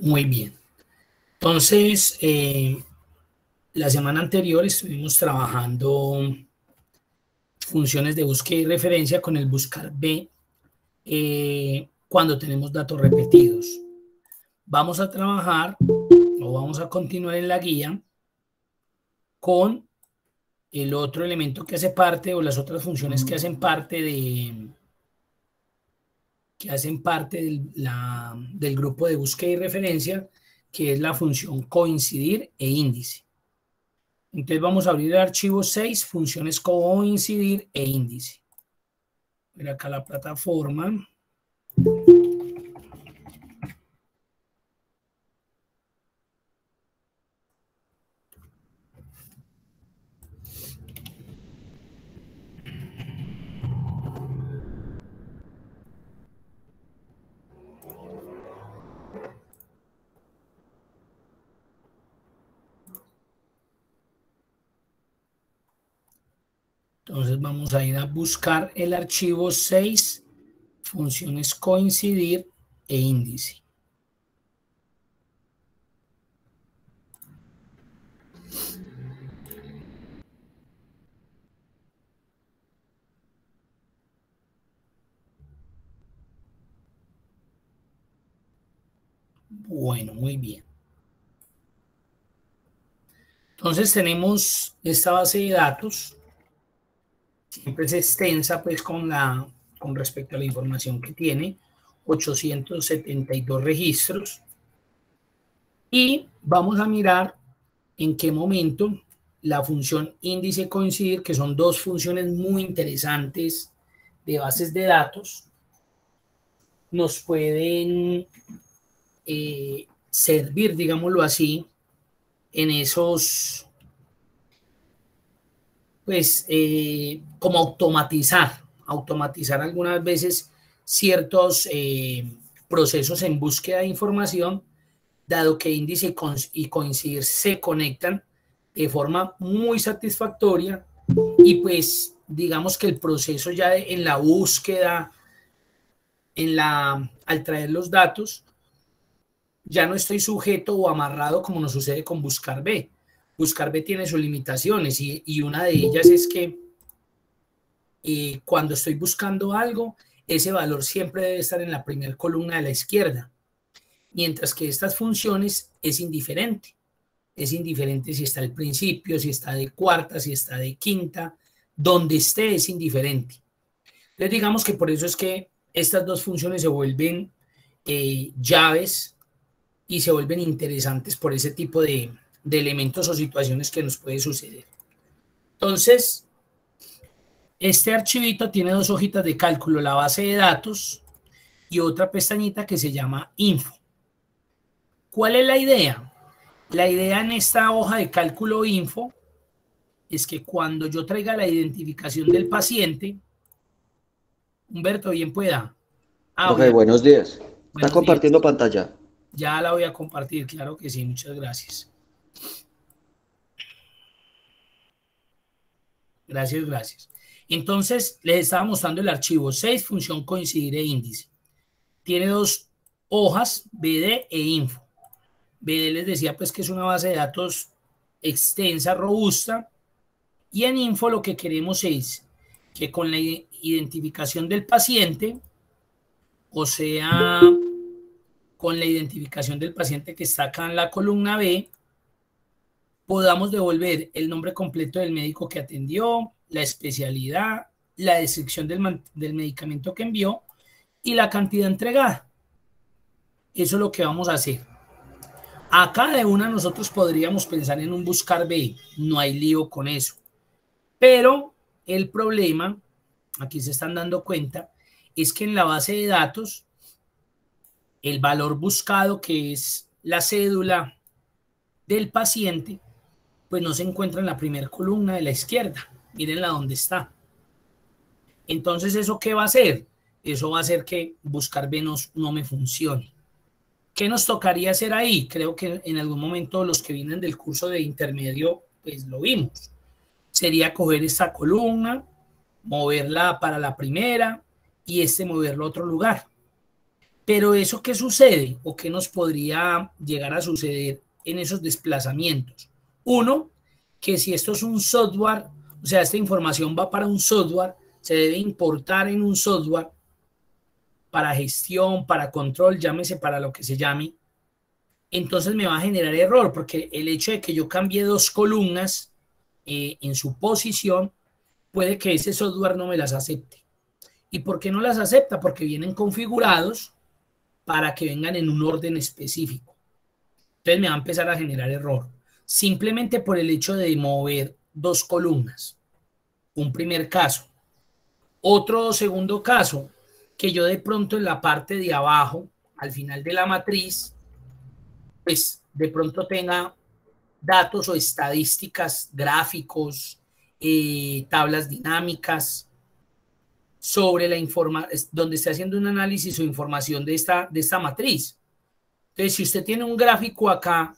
Muy bien. Entonces, eh, la semana anterior estuvimos trabajando funciones de búsqueda y referencia con el buscar B eh, cuando tenemos datos repetidos. Vamos a trabajar o vamos a continuar en la guía con el otro elemento que hace parte o las otras funciones que hacen parte de que hacen parte del, grupo de búsqueda y referencia, que es la función coincidir e índice. Entonces vamos a abrir el archivo 6, funciones coincidir e índice. Mira acá la plataforma. Entonces vamos a ir a buscar el archivo 6, funciones coincidir e índice. Bueno, muy bien. Entonces tenemos esta base de datos siempre es extensa pues con, la, con respecto a la información que tiene, 872 registros. Y vamos a mirar en qué momento la función índice coincidir, que son dos funciones muy interesantes de bases de datos, nos pueden eh, servir, digámoslo así, en esos pues, eh, como automatizar, automatizar algunas veces ciertos eh, procesos en búsqueda de información, dado que índice y coincidir se conectan de forma muy satisfactoria. Y pues digamos que el proceso ya en la búsqueda, en la, al traer los datos, ya no estoy sujeto o amarrado como nos sucede con buscar B, Buscar B tiene sus limitaciones y, una de ellas es que eh, cuando estoy buscando algo, ese valor siempre debe estar en la primera columna de la izquierda, mientras que estas funciones es indiferente. Es indiferente si está al principio, si está de cuarta, si está de quinta, donde esté es indiferente. Entonces digamos que por eso es que estas dos funciones se vuelven eh, llaves y se vuelven interesantes por ese tipo de, de elementos o situaciones que nos puede suceder. Entonces, este archivito tiene dos hojitas de cálculo, la base de datos y otra pestañita que se llama info. ¿Cuál es la idea? La idea en esta hoja de cálculo info es que cuando yo traiga la identificación del paciente, Humberto, bien pueda. Ah, buenos días. Está compartiendo pantalla. Ya la voy a compartir, claro que sí, muchas gracias. Gracias, gracias. Entonces, les estaba mostrando el archivo 6, función coincidir e índice. Tiene dos hojas, BD e info. BD les decía pues que es una base de datos extensa, robusta. Y en info lo que queremos es que con la identificación del paciente, o sea, con la identificación del paciente que está acá en la columna B, podamos devolver el nombre completo del médico que atendió, la especialidad, la descripción del, medicamento que envió y la cantidad entregada. Eso es lo que vamos a hacer. Acá de una nosotros podríamos pensar en un buscar B, no hay lío con eso. Pero el problema, aquí se están dando cuenta, es que en la base de datos, el valor buscado, que es la cédula del paciente, pues no se encuentra en la primera columna de la izquierda. Mírenla dónde está. Entonces, ¿eso qué va a hacer? Eso va a hacer que buscar Venus no me funcione. ¿Qué nos tocaría hacer ahí? Creo que en algún momento los que vienen del curso de intermedio, pues lo vimos. Sería coger esta columna, moverla para la primera y este moverlo a otro lugar. Pero eso qué sucede o qué nos podría llegar a suceder en esos desplazamientos. Uno, que si esto es un software, o sea, esta información va para un software, se debe importar en un software para gestión, para control, llámese para lo que se llame, entonces me va a generar error porque el hecho de que yo cambie dos columnas eh, en su posición puede que ese software no me las acepte. ¿Y por qué no las acepta? Porque vienen configurados para que vengan en un orden específico. Entonces me va a empezar a generar error. Simplemente por el hecho de mover dos columnas. Un primer caso. Otro segundo caso, que yo de pronto en la parte de abajo, al final de la matriz, pues de pronto tenga datos o estadísticas, gráficos, eh, tablas dinámicas sobre la información, donde esté haciendo un análisis o información de esta, de esta matriz. Entonces, si usted tiene un gráfico acá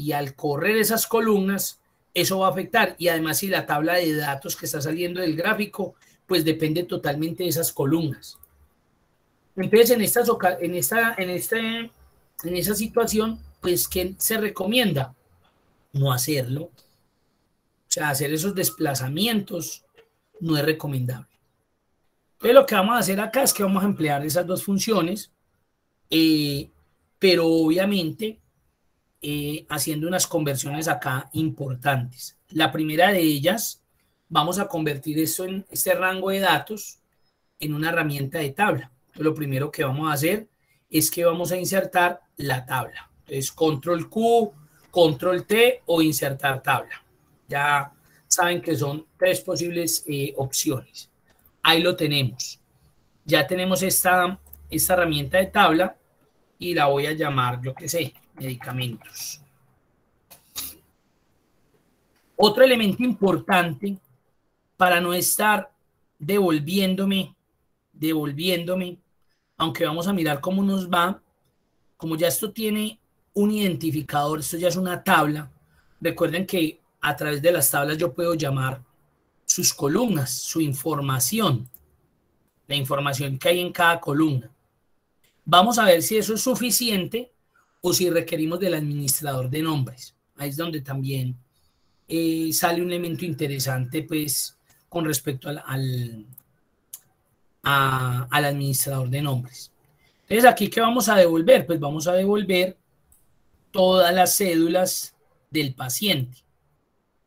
y al correr esas columnas, eso va a afectar. Y además, si la tabla de datos que está saliendo del gráfico, pues depende totalmente de esas columnas. Entonces, en, estas, en, esta, en, este, en esa situación, pues, ¿qué se recomienda? No hacerlo. O sea, hacer esos desplazamientos no es recomendable. Entonces, lo que vamos a hacer acá es que vamos a emplear esas dos funciones, eh, pero obviamente eh, haciendo unas conversiones acá importantes. La primera de ellas, vamos a convertir eso en este rango de datos en una herramienta de tabla. lo primero que vamos a hacer es que vamos a insertar la tabla. Es control Q, control T o insertar tabla. Ya saben que son tres posibles eh, opciones. Ahí lo tenemos. Ya tenemos esta, esta herramienta de tabla y la voy a llamar, yo qué sé, medicamentos. Otro elemento importante para no estar devolviéndome, devolviéndome, aunque vamos a mirar cómo nos va, como ya esto tiene un identificador, esto ya es una tabla. Recuerden que a través de las tablas yo puedo llamar sus columnas, su información, la información que hay en cada columna. Vamos a ver si eso es suficiente o si requerimos del administrador de nombres. Ahí es donde también eh, sale un elemento interesante, pues, con respecto al, al, al administrador de nombres. Entonces, aquí, ¿qué vamos a devolver? Pues vamos a devolver todas las cédulas del paciente.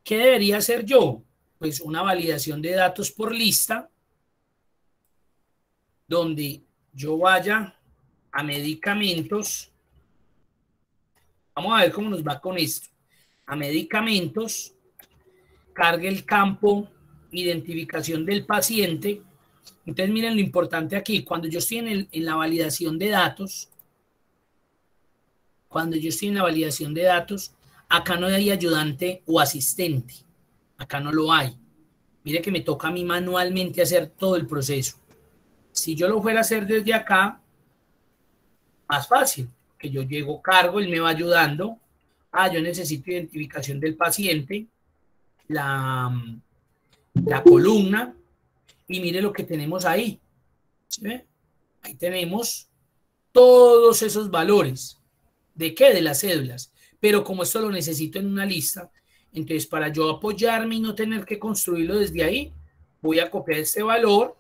¿Qué debería hacer yo? Pues una validación de datos por lista, donde yo vaya a medicamentos. Vamos a ver cómo nos va con esto. A medicamentos, cargue el campo identificación del paciente. Entonces miren lo importante aquí, cuando yo estoy en, en la validación de datos, cuando yo estoy en la validación de datos, acá no hay ayudante o asistente. Acá no lo hay. Mire que me toca a mí manualmente hacer todo el proceso. Si yo lo fuera a hacer desde acá, más fácil, que yo llego, cargo, él me va ayudando. Ah, yo necesito identificación del paciente, la, la columna, y mire lo que tenemos ahí. Ahí tenemos todos esos valores. ¿De qué? De las cédulas. Pero como esto lo necesito en una lista, entonces para yo apoyarme y no tener que construirlo desde ahí, voy a copiar este valor.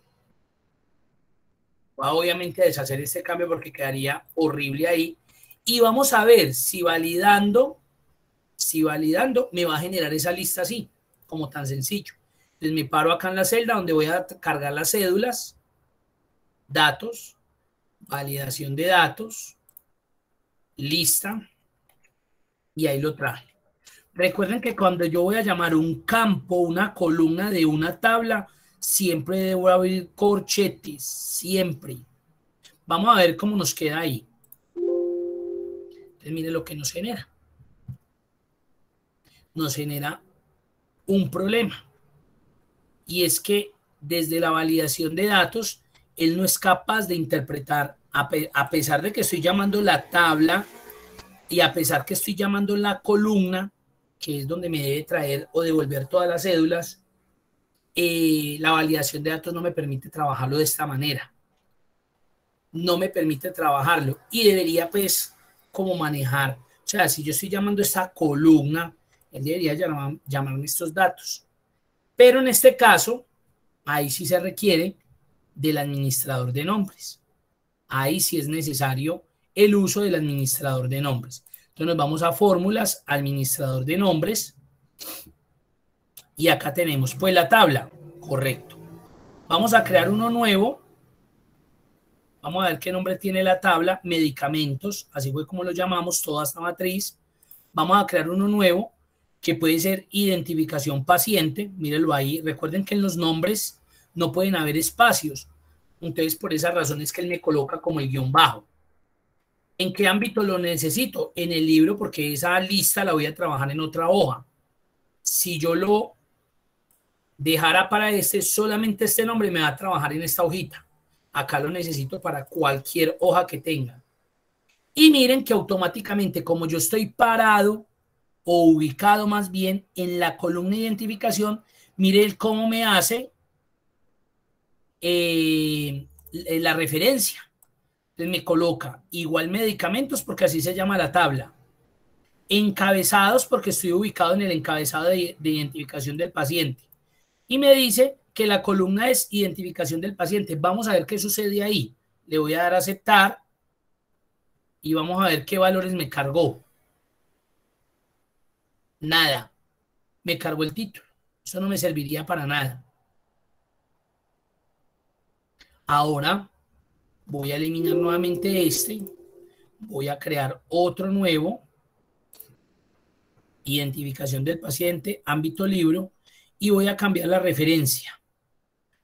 Voy obviamente a deshacer este cambio porque quedaría horrible ahí. Y vamos a ver si validando, si validando me va a generar esa lista así, como tan sencillo. Entonces me paro acá en la celda donde voy a cargar las cédulas, datos, validación de datos, lista y ahí lo traje. Recuerden que cuando yo voy a llamar un campo, una columna de una tabla, siempre debo abrir corchetes, siempre. Vamos a ver cómo nos queda ahí. Mire lo que nos genera. Nos genera un problema. Y es que desde la validación de datos, él no es capaz de interpretar a, pesar de que estoy llamando la tabla y a pesar que estoy llamando la columna, que es donde me debe traer o devolver todas las cédulas, eh, la validación de datos no me permite trabajarlo de esta manera. no me permite trabajarlo y debería pues como manejar. O sea, si yo estoy llamando esta columna, él debería llamar, llamarme estos datos. Pero en este caso, ahí sí se requiere del administrador de nombres. Ahí sí es necesario el uso del administrador de nombres. Entonces nos vamos a fórmulas, administrador de nombres. Y acá tenemos pues la tabla, correcto. Vamos a crear uno nuevo. Vamos a ver qué nombre tiene la tabla, medicamentos, así fue como lo llamamos, toda esta matriz. Vamos a crear uno nuevo que puede ser identificación paciente. Mírenlo ahí. Recuerden que en los nombres no pueden haber espacios. Entonces, por esa razón es que él me coloca como el guion bajo. ¿En qué ámbito lo necesito? En el libro, porque esa lista la voy a trabajar en otra hoja. Si yo lo dejara para este, solamente este nombre me va a trabajar en esta hojita. Acá lo necesito para cualquier hoja que tenga. Y miren que automáticamente, como yo estoy parado o ubicado más bien en la columna de identificación, miren cómo me hace eh, la referencia. Entonces me coloca igual medicamentos porque así se llama la tabla. Encabezados porque estoy ubicado en el encabezado de, identificación del paciente. Y me dice que la columna es identificación del paciente. Vamos a ver qué sucede ahí. Le voy a dar a aceptar y vamos a ver qué valores me cargó. Nada. Me cargó el título. Eso no me serviría para nada. Ahora voy a eliminar nuevamente este. Voy a crear otro nuevo. Identificación del paciente, ámbito libro. Y voy a cambiar la referencia.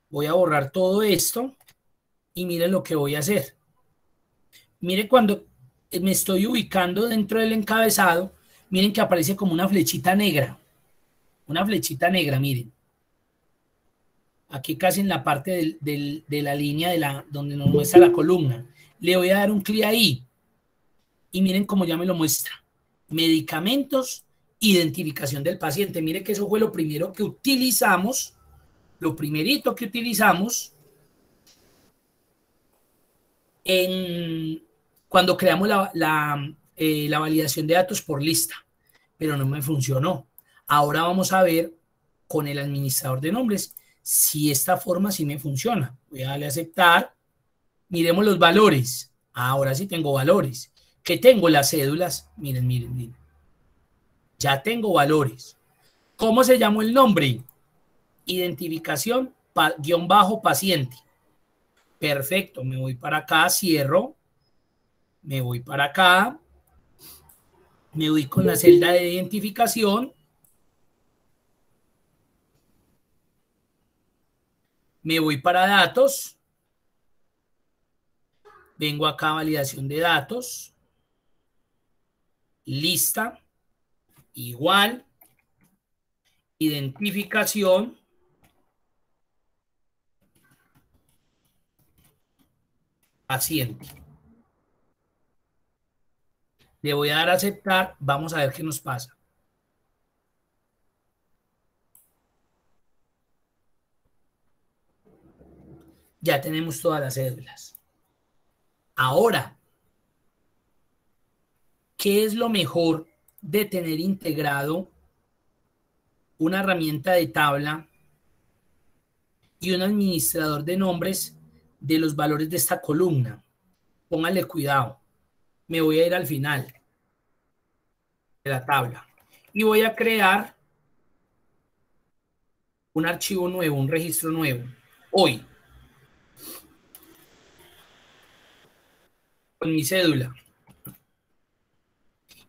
Voy a borrar todo esto. Y miren lo que voy a hacer. Mire cuando me estoy ubicando dentro del encabezado. Miren que aparece como una flechita negra. Una flechita negra, miren aquí casi en la parte de la línea de la, donde nos muestra la columna. Le voy a dar un clic ahí y miren cómo ya me lo muestra. Medicamentos, identificación del paciente. Miren que eso fue lo primero que utilizamos, lo primerito que utilizamos en, cuando creamos la, la, eh, la validación de datos por lista, pero no me funcionó. Ahora vamos a ver con el administrador de nombres si esta forma sí me funciona. Voy a darle a aceptar. Miremos los valores. Ahora sí tengo valores. ¿Qué tengo? Las cédulas. Miren, miren, miren. Ya tengo valores. ¿Cómo se llamó el nombre? Identificación, guion bajo paciente. Perfecto. Me voy para acá, cierro. Me voy para acá. Me voy con la celda de identificación Me voy para datos. Vengo acá a validación de datos. Lista. Igual. Identificación. Paciente. Le voy a dar a aceptar. Vamos a ver qué nos pasa. ya tenemos todas las cédulas. Ahora, ¿qué es lo mejor de tener integrado una herramienta de tabla y un administrador de nombres de los valores de esta columna? Póngale cuidado. Me voy a ir al final de la tabla y voy a crear un archivo nuevo, un registro nuevo. Hoy, con mi cédula.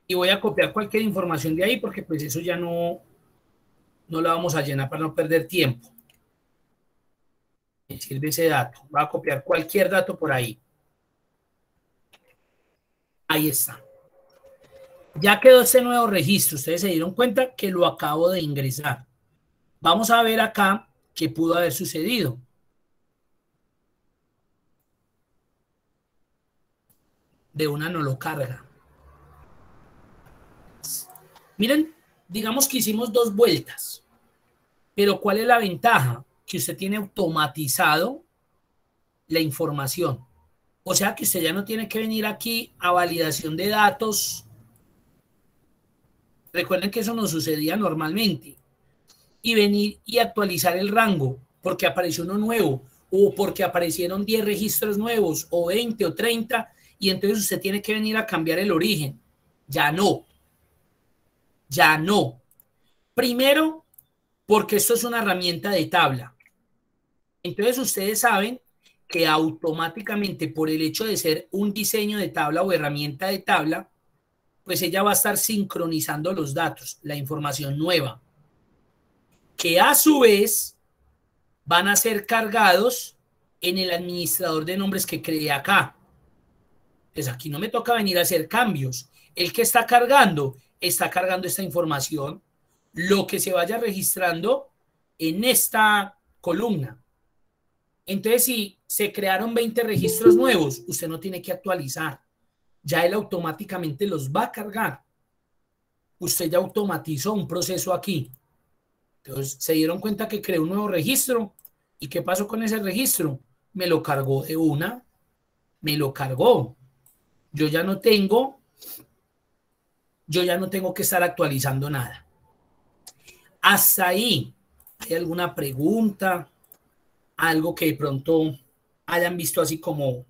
Y voy a copiar cualquier información de ahí porque pues eso ya no, no la vamos a llenar para no perder tiempo. Me sirve ese dato. Voy a copiar cualquier dato por ahí. Ahí está. Ya quedó este nuevo registro. Ustedes se dieron cuenta que lo acabo de ingresar. Vamos a ver acá qué pudo haber sucedido. de una no lo carga. Miren, digamos que hicimos dos vueltas, pero ¿cuál es la ventaja? Que usted tiene automatizado la información. O sea que usted ya no tiene que venir aquí a validación de datos. Recuerden que eso no sucedía normalmente. Y venir y actualizar el rango porque apareció uno nuevo o porque aparecieron 10 registros nuevos o 20 o 30 y entonces usted tiene que venir a cambiar el origen. Ya no. Ya no. Primero, porque esto es una herramienta de tabla. Entonces ustedes saben que automáticamente por el hecho de ser un diseño de tabla o herramienta de tabla, pues ella va a estar sincronizando los datos, la información nueva, que a su vez van a ser cargados en el administrador de nombres que creé acá. Pues aquí no me toca venir a hacer cambios. El que está cargando, está cargando esta información, lo que se vaya registrando en esta columna. Entonces, si se crearon 20 registros nuevos, usted no tiene que actualizar. Ya él automáticamente los va a cargar. Usted ya automatizó un proceso aquí. Entonces, se dieron cuenta que creó un nuevo registro. ¿Y qué pasó con ese registro? Me lo cargó de una. Me lo cargó. Yo ya no tengo, yo ya no tengo que estar actualizando nada. Hasta ahí, ¿hay alguna pregunta? Algo que de pronto hayan visto así como,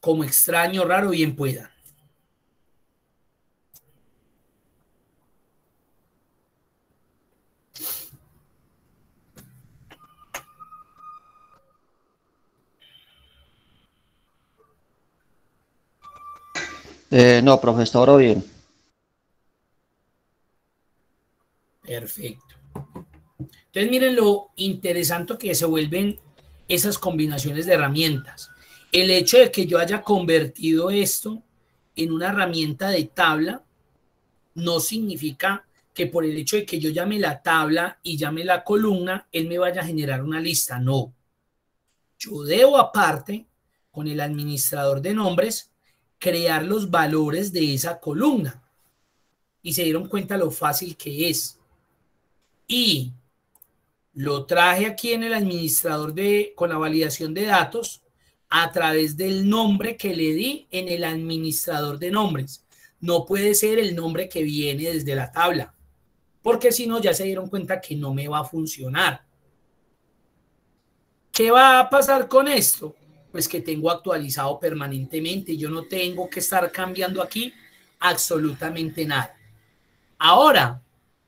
como extraño, raro, bien pueda. Eh, no, profesor, bien. Perfecto. Entonces miren lo interesante que se vuelven esas combinaciones de herramientas. El hecho de que yo haya convertido esto en una herramienta de tabla no significa que por el hecho de que yo llame la tabla y llame la columna, él me vaya a generar una lista. No. Yo debo aparte, con el administrador de nombres, crear los valores de esa columna. Y se dieron cuenta lo fácil que es. Y lo traje aquí en el administrador de, con la validación de datos a través del nombre que le di en el administrador de nombres. No puede ser el nombre que viene desde la tabla, porque si no ya se dieron cuenta que no me va a funcionar. ¿Qué va a pasar con esto? Pues que tengo actualizado permanentemente. Yo no tengo que estar cambiando aquí absolutamente nada. Ahora,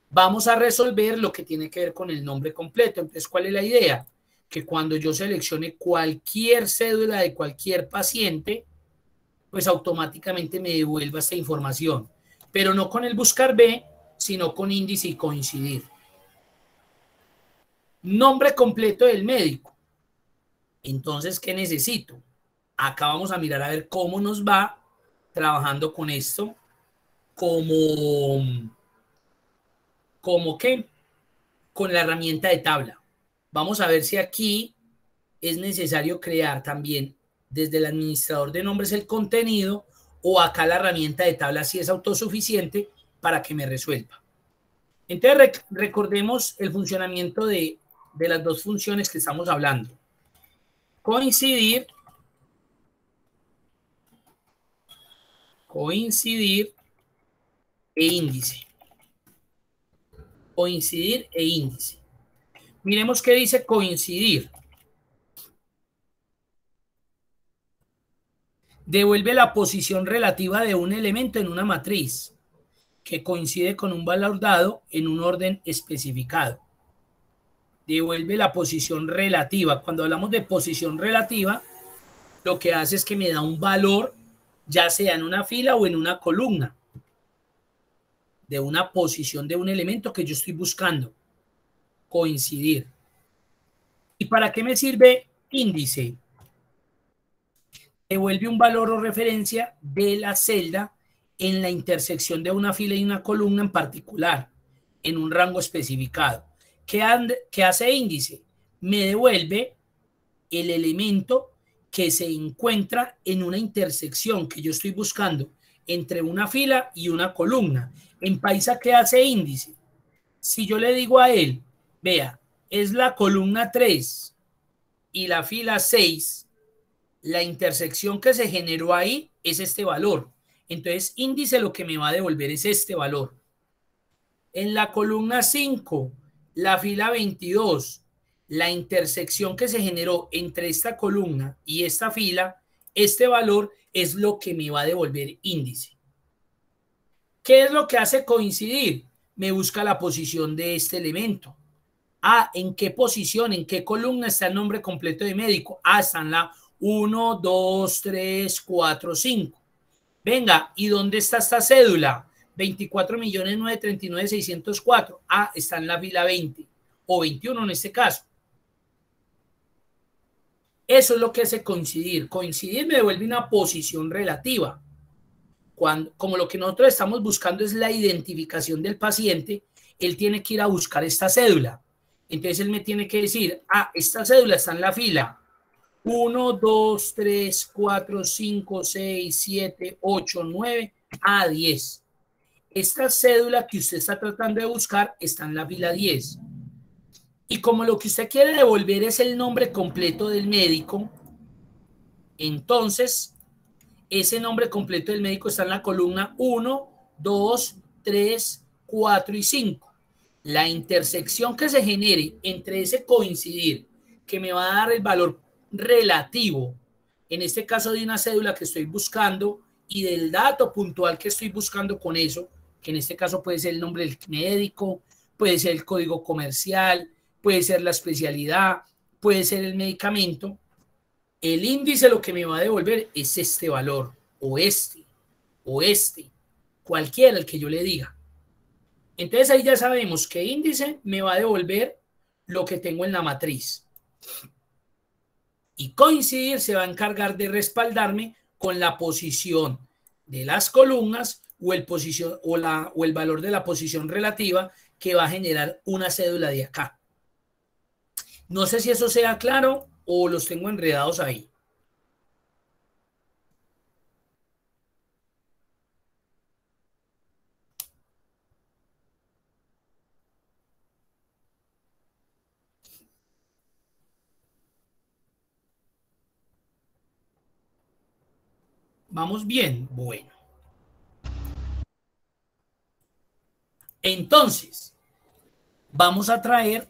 vamos a resolver lo que tiene que ver con el nombre completo. Entonces, ¿cuál es la idea? Que cuando yo seleccione cualquier cédula de cualquier paciente, pues automáticamente me devuelva esta información. Pero no con el buscar B, sino con índice y coincidir. Nombre completo del médico. Entonces, ¿qué necesito? Acá vamos a mirar a ver cómo nos va trabajando con esto como como que con la herramienta de tabla. Vamos a ver si aquí es necesario crear también desde el administrador de nombres el contenido o acá la herramienta de tabla si es autosuficiente para que me resuelva. Entonces recordemos el funcionamiento de, de las dos funciones que estamos hablando. Coincidir, coincidir e índice coincidir e índice. Miremos qué dice coincidir. Devuelve la posición relativa de un elemento en una matriz que coincide con un valor dado en un orden especificado. Devuelve la posición relativa. Cuando hablamos de posición relativa, lo que hace es que me da un valor, ya sea en una fila o en una columna de una posición de un elemento que yo estoy buscando. Coincidir. ¿Y para qué me sirve índice? Devuelve un valor o referencia de la celda en la intersección de una fila y una columna en particular, en un rango especificado. ¿Qué, ¿Qué hace índice? Me devuelve el elemento que se encuentra en una intersección que yo estoy buscando entre una fila y una columna. En Paisa, ¿qué hace índice? Si yo le digo a él, vea, es la columna 3 y la fila 6, la intersección que se generó ahí es este valor. Entonces, índice lo que me va a devolver es este valor. En la columna 5, la fila 22, la intersección que se generó entre esta columna y esta fila, este valor es lo que me va a devolver índice. ¿Qué es lo que hace coincidir? Me busca la posición de este elemento. Ah, ¿en qué posición, en qué columna está el nombre completo de médico? Ah, está en la 1, 2, 3, 4, 5. Venga, ¿y dónde está esta cédula? 24 millones 939 604. Ah, está en la fila 20 o 21 en este caso. Eso es lo que hace coincidir. Coincidir me devuelve una posición relativa. Cuando, como lo que nosotros estamos buscando es la identificación del paciente, él tiene que ir a buscar esta cédula. Entonces él me tiene que decir, ah, esta cédula está en la fila 1, 2, 3, 4, 5, 6, 7, 8, 9 a 10. Esta cédula que usted está tratando de buscar está en la fila 10. Y como lo que usted quiere devolver es el nombre completo del médico, entonces ese nombre completo del médico está en la columna 1, 2, 3, 4 y 5. La intersección que se genere entre ese coincidir que me va a dar el valor relativo, en este caso de una cédula que estoy buscando y del dato puntual que estoy buscando con eso, que en este caso puede ser el nombre del médico, puede ser el código comercial, puede ser la especialidad, puede ser el medicamento. El índice lo que me va a devolver es este valor, o este, o este, cualquiera el que yo le diga. Entonces ahí ya sabemos que índice me va a devolver lo que tengo en la matriz. Y coincidir se va a encargar de respaldarme con la posición de las columnas o el, posición, o, la, o el valor de la posición relativa que va a generar una cédula de acá. No sé si eso sea claro o los tengo enredados ahí. ¿Vamos bien? Bueno. Entonces, vamos a traer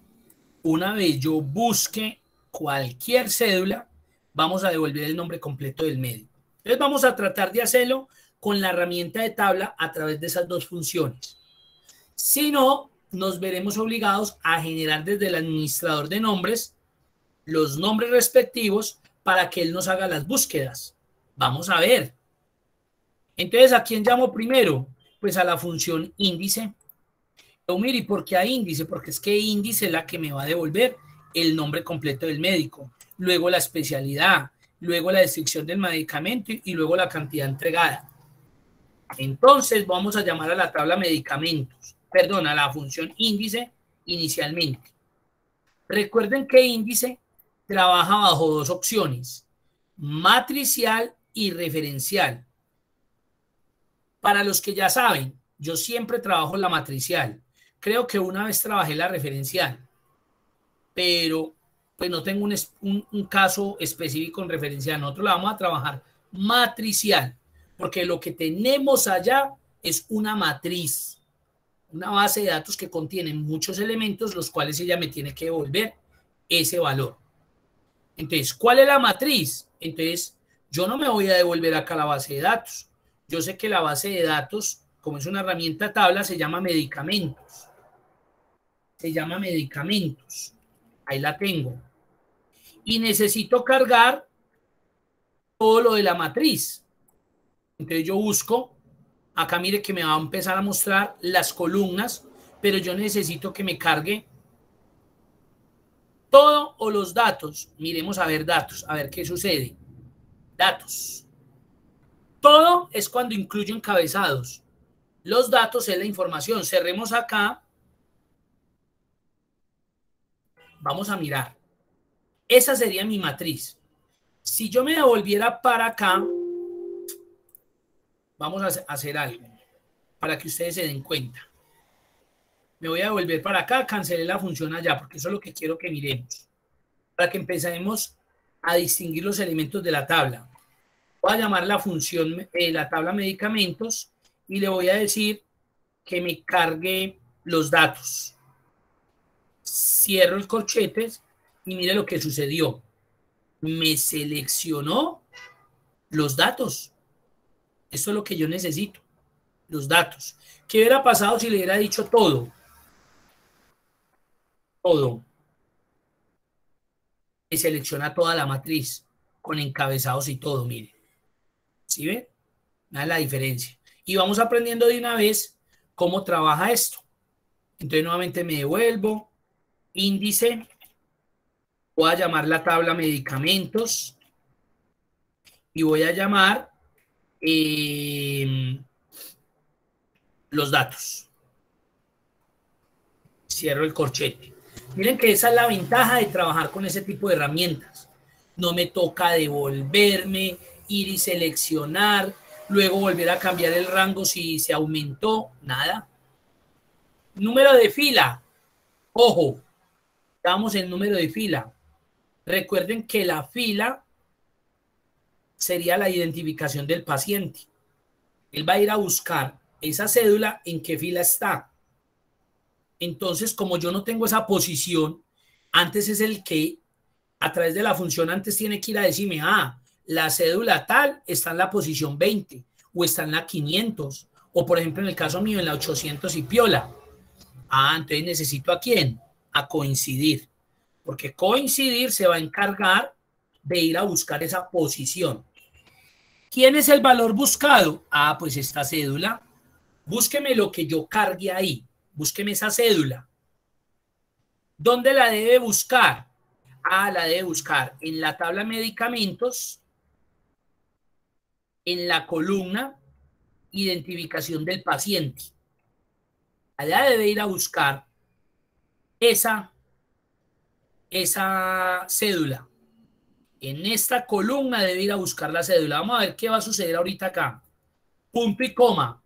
una vez yo busque cualquier cédula, vamos a devolver el nombre completo del médico. Entonces vamos a tratar de hacerlo con la herramienta de tabla a través de esas dos funciones. Si no, nos veremos obligados a generar desde el administrador de nombres los nombres respectivos para que él nos haga las búsquedas. Vamos a ver. Entonces, ¿a quién llamo primero? Pues a la función índice mire, ¿y por qué a índice? Porque es que índice es la que me va a devolver el nombre completo del médico, luego la especialidad, luego la descripción del medicamento y luego la cantidad entregada. Entonces vamos a llamar a la tabla medicamentos, perdón, a la función índice inicialmente. Recuerden que índice trabaja bajo dos opciones, matricial y referencial. Para los que ya saben, yo siempre trabajo la matricial. Creo que una vez trabajé la referencial, pero pues no tengo un, caso específico en referencial. Nosotros la vamos a trabajar matricial, porque lo que tenemos allá es una matriz, una base de datos que contiene muchos elementos, los cuales ella me tiene que devolver ese valor. Entonces, ¿cuál es la matriz? Entonces, yo no me voy a devolver acá la base de datos. Yo sé que la base de datos, como es una herramienta tabla, se llama medicamentos se llama medicamentos. Ahí la tengo. Y necesito cargar todo lo de la matriz. Entonces yo busco, acá mire que me va a empezar a mostrar las columnas, pero yo necesito que me cargue todo o los datos. Miremos a ver datos, a ver qué sucede. Datos. Todo es cuando incluyo encabezados. Los datos es la información. Cerremos acá Vamos a mirar. Esa sería mi matriz. Si yo me devolviera para acá, vamos a hacer algo para que ustedes se den cuenta. Me voy a devolver para acá, cancelé la función allá, porque eso es lo que quiero que miremos. Para que empecemos a distinguir los elementos de la tabla. Voy a llamar la función, eh, la tabla medicamentos y le voy a decir que me cargue los datos. Cierro el corchete y mire lo que sucedió. Me seleccionó los datos. Eso es lo que yo necesito. Los datos. ¿Qué hubiera pasado si le hubiera dicho todo? Todo. Me selecciona toda la matriz con encabezados y todo, mire. ¿Sí ven? Nada la diferencia. Y vamos aprendiendo de una vez cómo trabaja esto. Entonces nuevamente me devuelvo, índice, voy a llamar la tabla medicamentos y voy a llamar eh, los datos. Cierro el corchete. Miren que esa es la ventaja de trabajar con ese tipo de herramientas. No me toca devolverme, ir y seleccionar, luego volver a cambiar el rango si se aumentó, nada. Número de fila. Ojo, estamos en número de fila. Recuerden que la fila sería la identificación del paciente. Él va a ir a buscar esa cédula en qué fila está. Entonces, como yo no tengo esa posición, antes es el que a través de la función antes tiene que ir a decirme, ah, la cédula tal está en la posición 20 o está en la 500 o por ejemplo en el caso mío en la 800 y piola. Ah, entonces necesito a quién? A coincidir. Porque coincidir se va a encargar de ir a buscar esa posición. ¿Quién es el valor buscado? Ah, pues esta cédula. Búsqueme lo que yo cargue ahí. Búsqueme esa cédula. ¿Dónde la debe buscar? Ah, la debe buscar en la tabla medicamentos, en la columna identificación del paciente allá debe ir a buscar esa, esa cédula. En esta columna debe ir a buscar la cédula. Vamos a ver qué va a suceder ahorita acá. Punto y coma.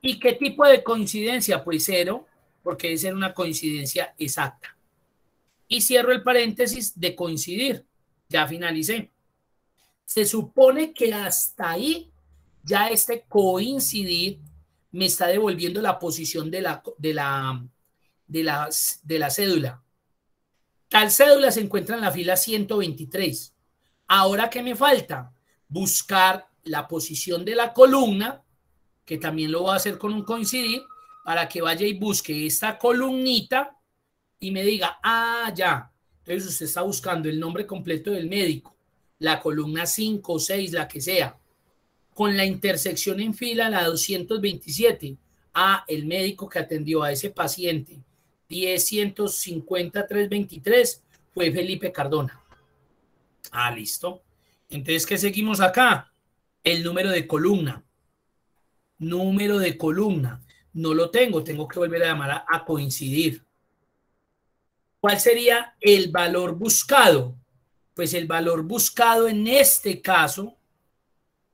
¿Y qué tipo de coincidencia? Pues cero, porque debe ser una coincidencia exacta. Y cierro el paréntesis de coincidir. Ya finalicé. Se supone que hasta ahí ya este coincidir me está devolviendo la posición de la, de la, de de la cédula. Tal cédula se encuentra en la fila 123. Ahora, ¿qué me falta? Buscar la posición de la columna, que también lo voy a hacer con un coincidir, para que vaya y busque esta columnita y me diga, ah, ya. Entonces usted está buscando el nombre completo del médico, la columna 5 o 6, la que sea con la intersección en fila, la 227, a el médico que atendió a ese paciente 10-150-323 fue Felipe Cardona. Ah, listo. Entonces, ¿qué seguimos acá? El número de columna. Número de columna. No lo tengo, tengo que volver a llamar a coincidir. ¿Cuál sería el valor buscado? Pues el valor buscado en este caso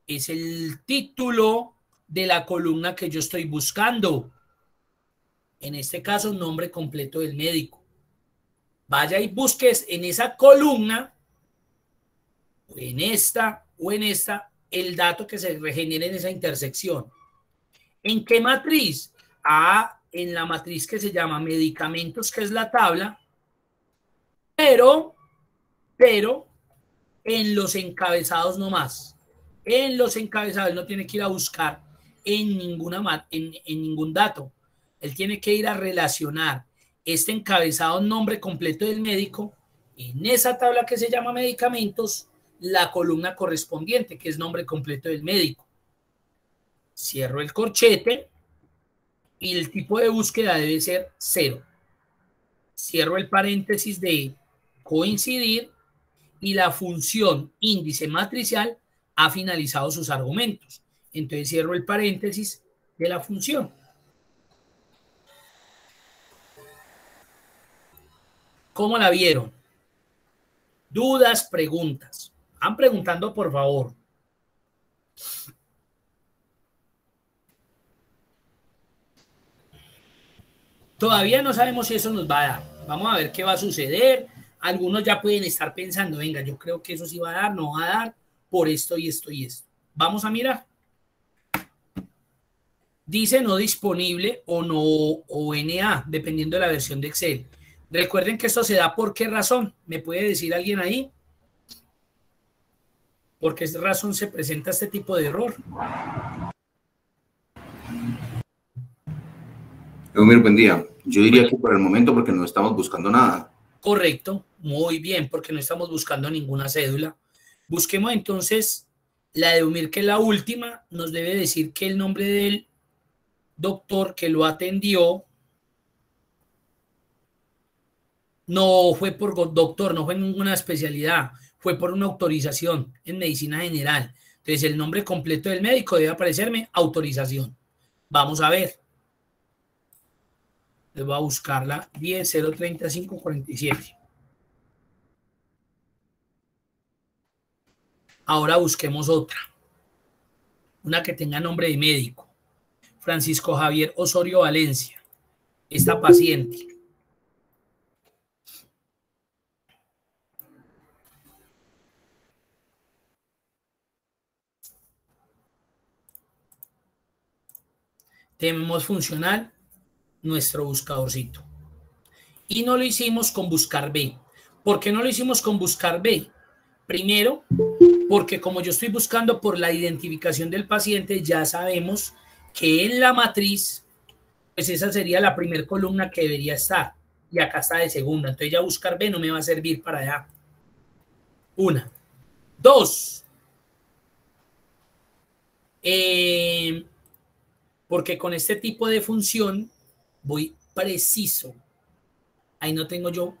es el título de la columna que yo estoy buscando. En este caso, nombre completo del médico. Vaya y busques en esa columna, o en esta, o en esta, el dato que se regenera en esa intersección. ¿En qué matriz? Ah, en la matriz que se llama medicamentos, que es la tabla, pero, pero, en los encabezados nomás en los encabezados, no tiene que ir a buscar en, ninguna, en ningún dato. Él tiene que ir a relacionar este encabezado nombre completo del médico en esa tabla que se llama medicamentos, la columna correspondiente, que es nombre completo del médico. Cierro el corchete y el tipo de búsqueda debe ser cero. Cierro el paréntesis de coincidir y la función índice matricial ha finalizado sus argumentos. Entonces cierro el paréntesis de la función. ¿Cómo la vieron? Dudas, preguntas. Han preguntando, por favor. Todavía no sabemos si eso nos va a dar. Vamos a ver qué va a suceder. algunos ya pueden estar pensando, venga, yo creo que eso sí va a dar, no va a dar, por esto y esto y esto. Vamos a mirar. Dice no disponible o no o dependiendo de la versión de Excel. Recuerden que esto se da por qué razón. ¿Me puede decir alguien ahí? ¿Por qué razón se presenta este tipo de error? Eumir, buen día. Yo diría que por el momento porque no estamos buscando nada. Correcto, muy bien, porque no estamos buscando ninguna cédula. Busquemos entonces la de Eumir, que es la última, nos debe decir que el nombre del doctor que lo atendió no fue por doctor, no fue ninguna especialidad, fue por una autorización en medicina general. Entonces el nombre completo del médico debe aparecerme autorización. Vamos a ver. Les voy a buscarla 1003547. Ahora busquemos otra. Una que tenga nombre de médico. Francisco Javier Osorio Valencia. Esta paciente. Tenemos funcional nuestro buscadorcito. Y no lo hicimos con buscar B. ¿Por qué no lo hicimos con buscar B? Primero, porque como yo estoy buscando por la identificación del paciente, ya sabemos que en la matriz, pues esa sería la primera columna que debería estar. Y acá está de segunda. Entonces ya buscar B no me va a servir para allá. Una. Dos. Eh, porque con este tipo de función voy preciso. Ahí no tengo yo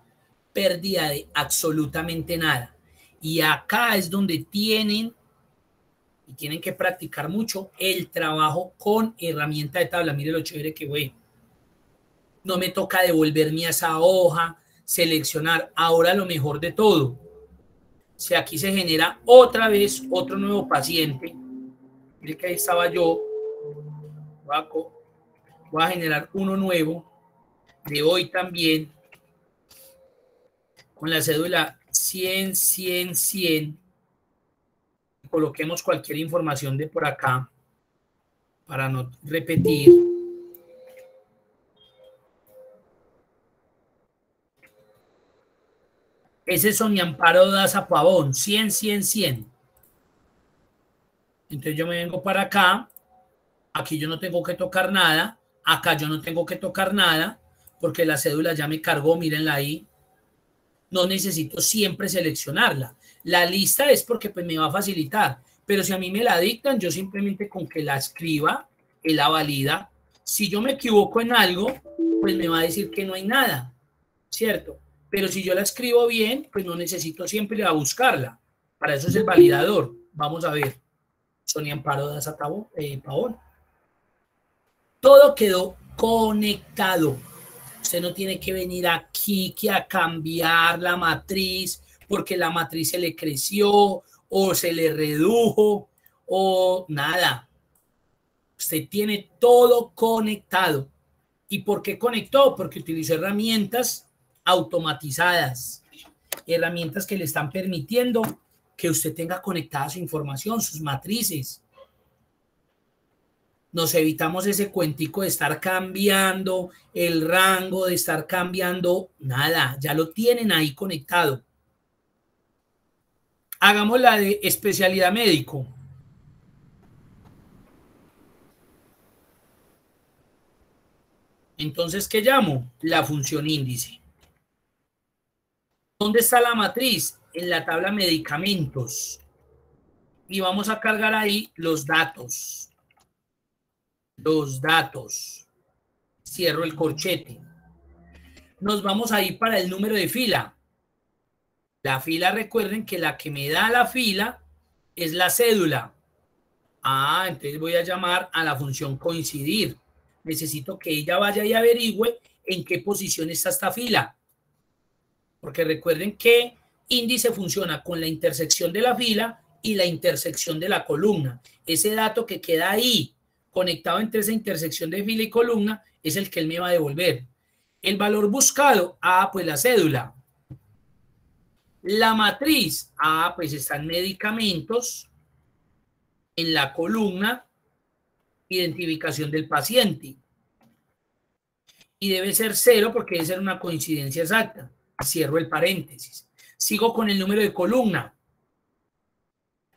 pérdida de absolutamente nada. Y acá es donde tienen y tienen que practicar mucho el trabajo con herramienta de tabla. Mire lo chévere que voy. No me toca devolverme a esa hoja, seleccionar. Ahora lo mejor de todo. Si aquí se genera otra vez otro nuevo paciente, mire que ahí estaba yo, voy a generar uno nuevo de hoy también con la cédula 100, 100, 100 coloquemos cualquier información de por acá para no repetir. Ese es Sonia Amparo Daza Pavón, 100, 100, 100. Entonces yo me vengo para acá. Aquí yo no tengo que tocar nada. Acá yo no tengo que tocar nada porque la cédula ya me cargó, mírenla ahí. No necesito siempre seleccionarla. La lista es porque pues, me va a facilitar, pero si a mí me la dictan, yo simplemente con que la escriba, él la valida. Si yo me equivoco en algo, pues me va a decir que no hay nada, ¿cierto? Pero si yo la escribo bien, pues no necesito siempre a buscarla. Para eso es el validador. Vamos a ver. Sonia Amparo de eh, Pavón. Todo quedó conectado. Usted no tiene que venir aquí que a cambiar la matriz porque la matriz se le creció o se le redujo o nada. Usted tiene todo conectado. ¿Y por qué conectó? Porque utilizó herramientas automatizadas, herramientas que le están permitiendo que usted tenga conectada su información, sus matrices. Nos evitamos ese cuentico de estar cambiando el rango, de estar cambiando nada, ya lo tienen ahí conectado. Hagamos la de especialidad médico. Entonces, ¿qué llamo? La función índice. ¿Dónde está la matriz? En la tabla medicamentos. Y vamos a cargar ahí los datos. Los datos. Cierro el corchete. Nos vamos a ir para el número de fila. La fila, recuerden que la que me da la fila es la cédula. Ah, entonces voy a llamar a la función coincidir. Necesito que ella vaya y averigüe en qué posición está esta fila. Porque recuerden que índice funciona con la intersección de la fila y la intersección de la columna. Ese dato que queda ahí conectado entre esa intersección de fila y columna es el que él me va a devolver. El valor buscado, ah, pues la cédula. La matriz, ah, pues están medicamentos en la columna, identificación del paciente. Y debe ser cero porque debe ser una coincidencia exacta. Cierro el paréntesis. Sigo con el número de columna.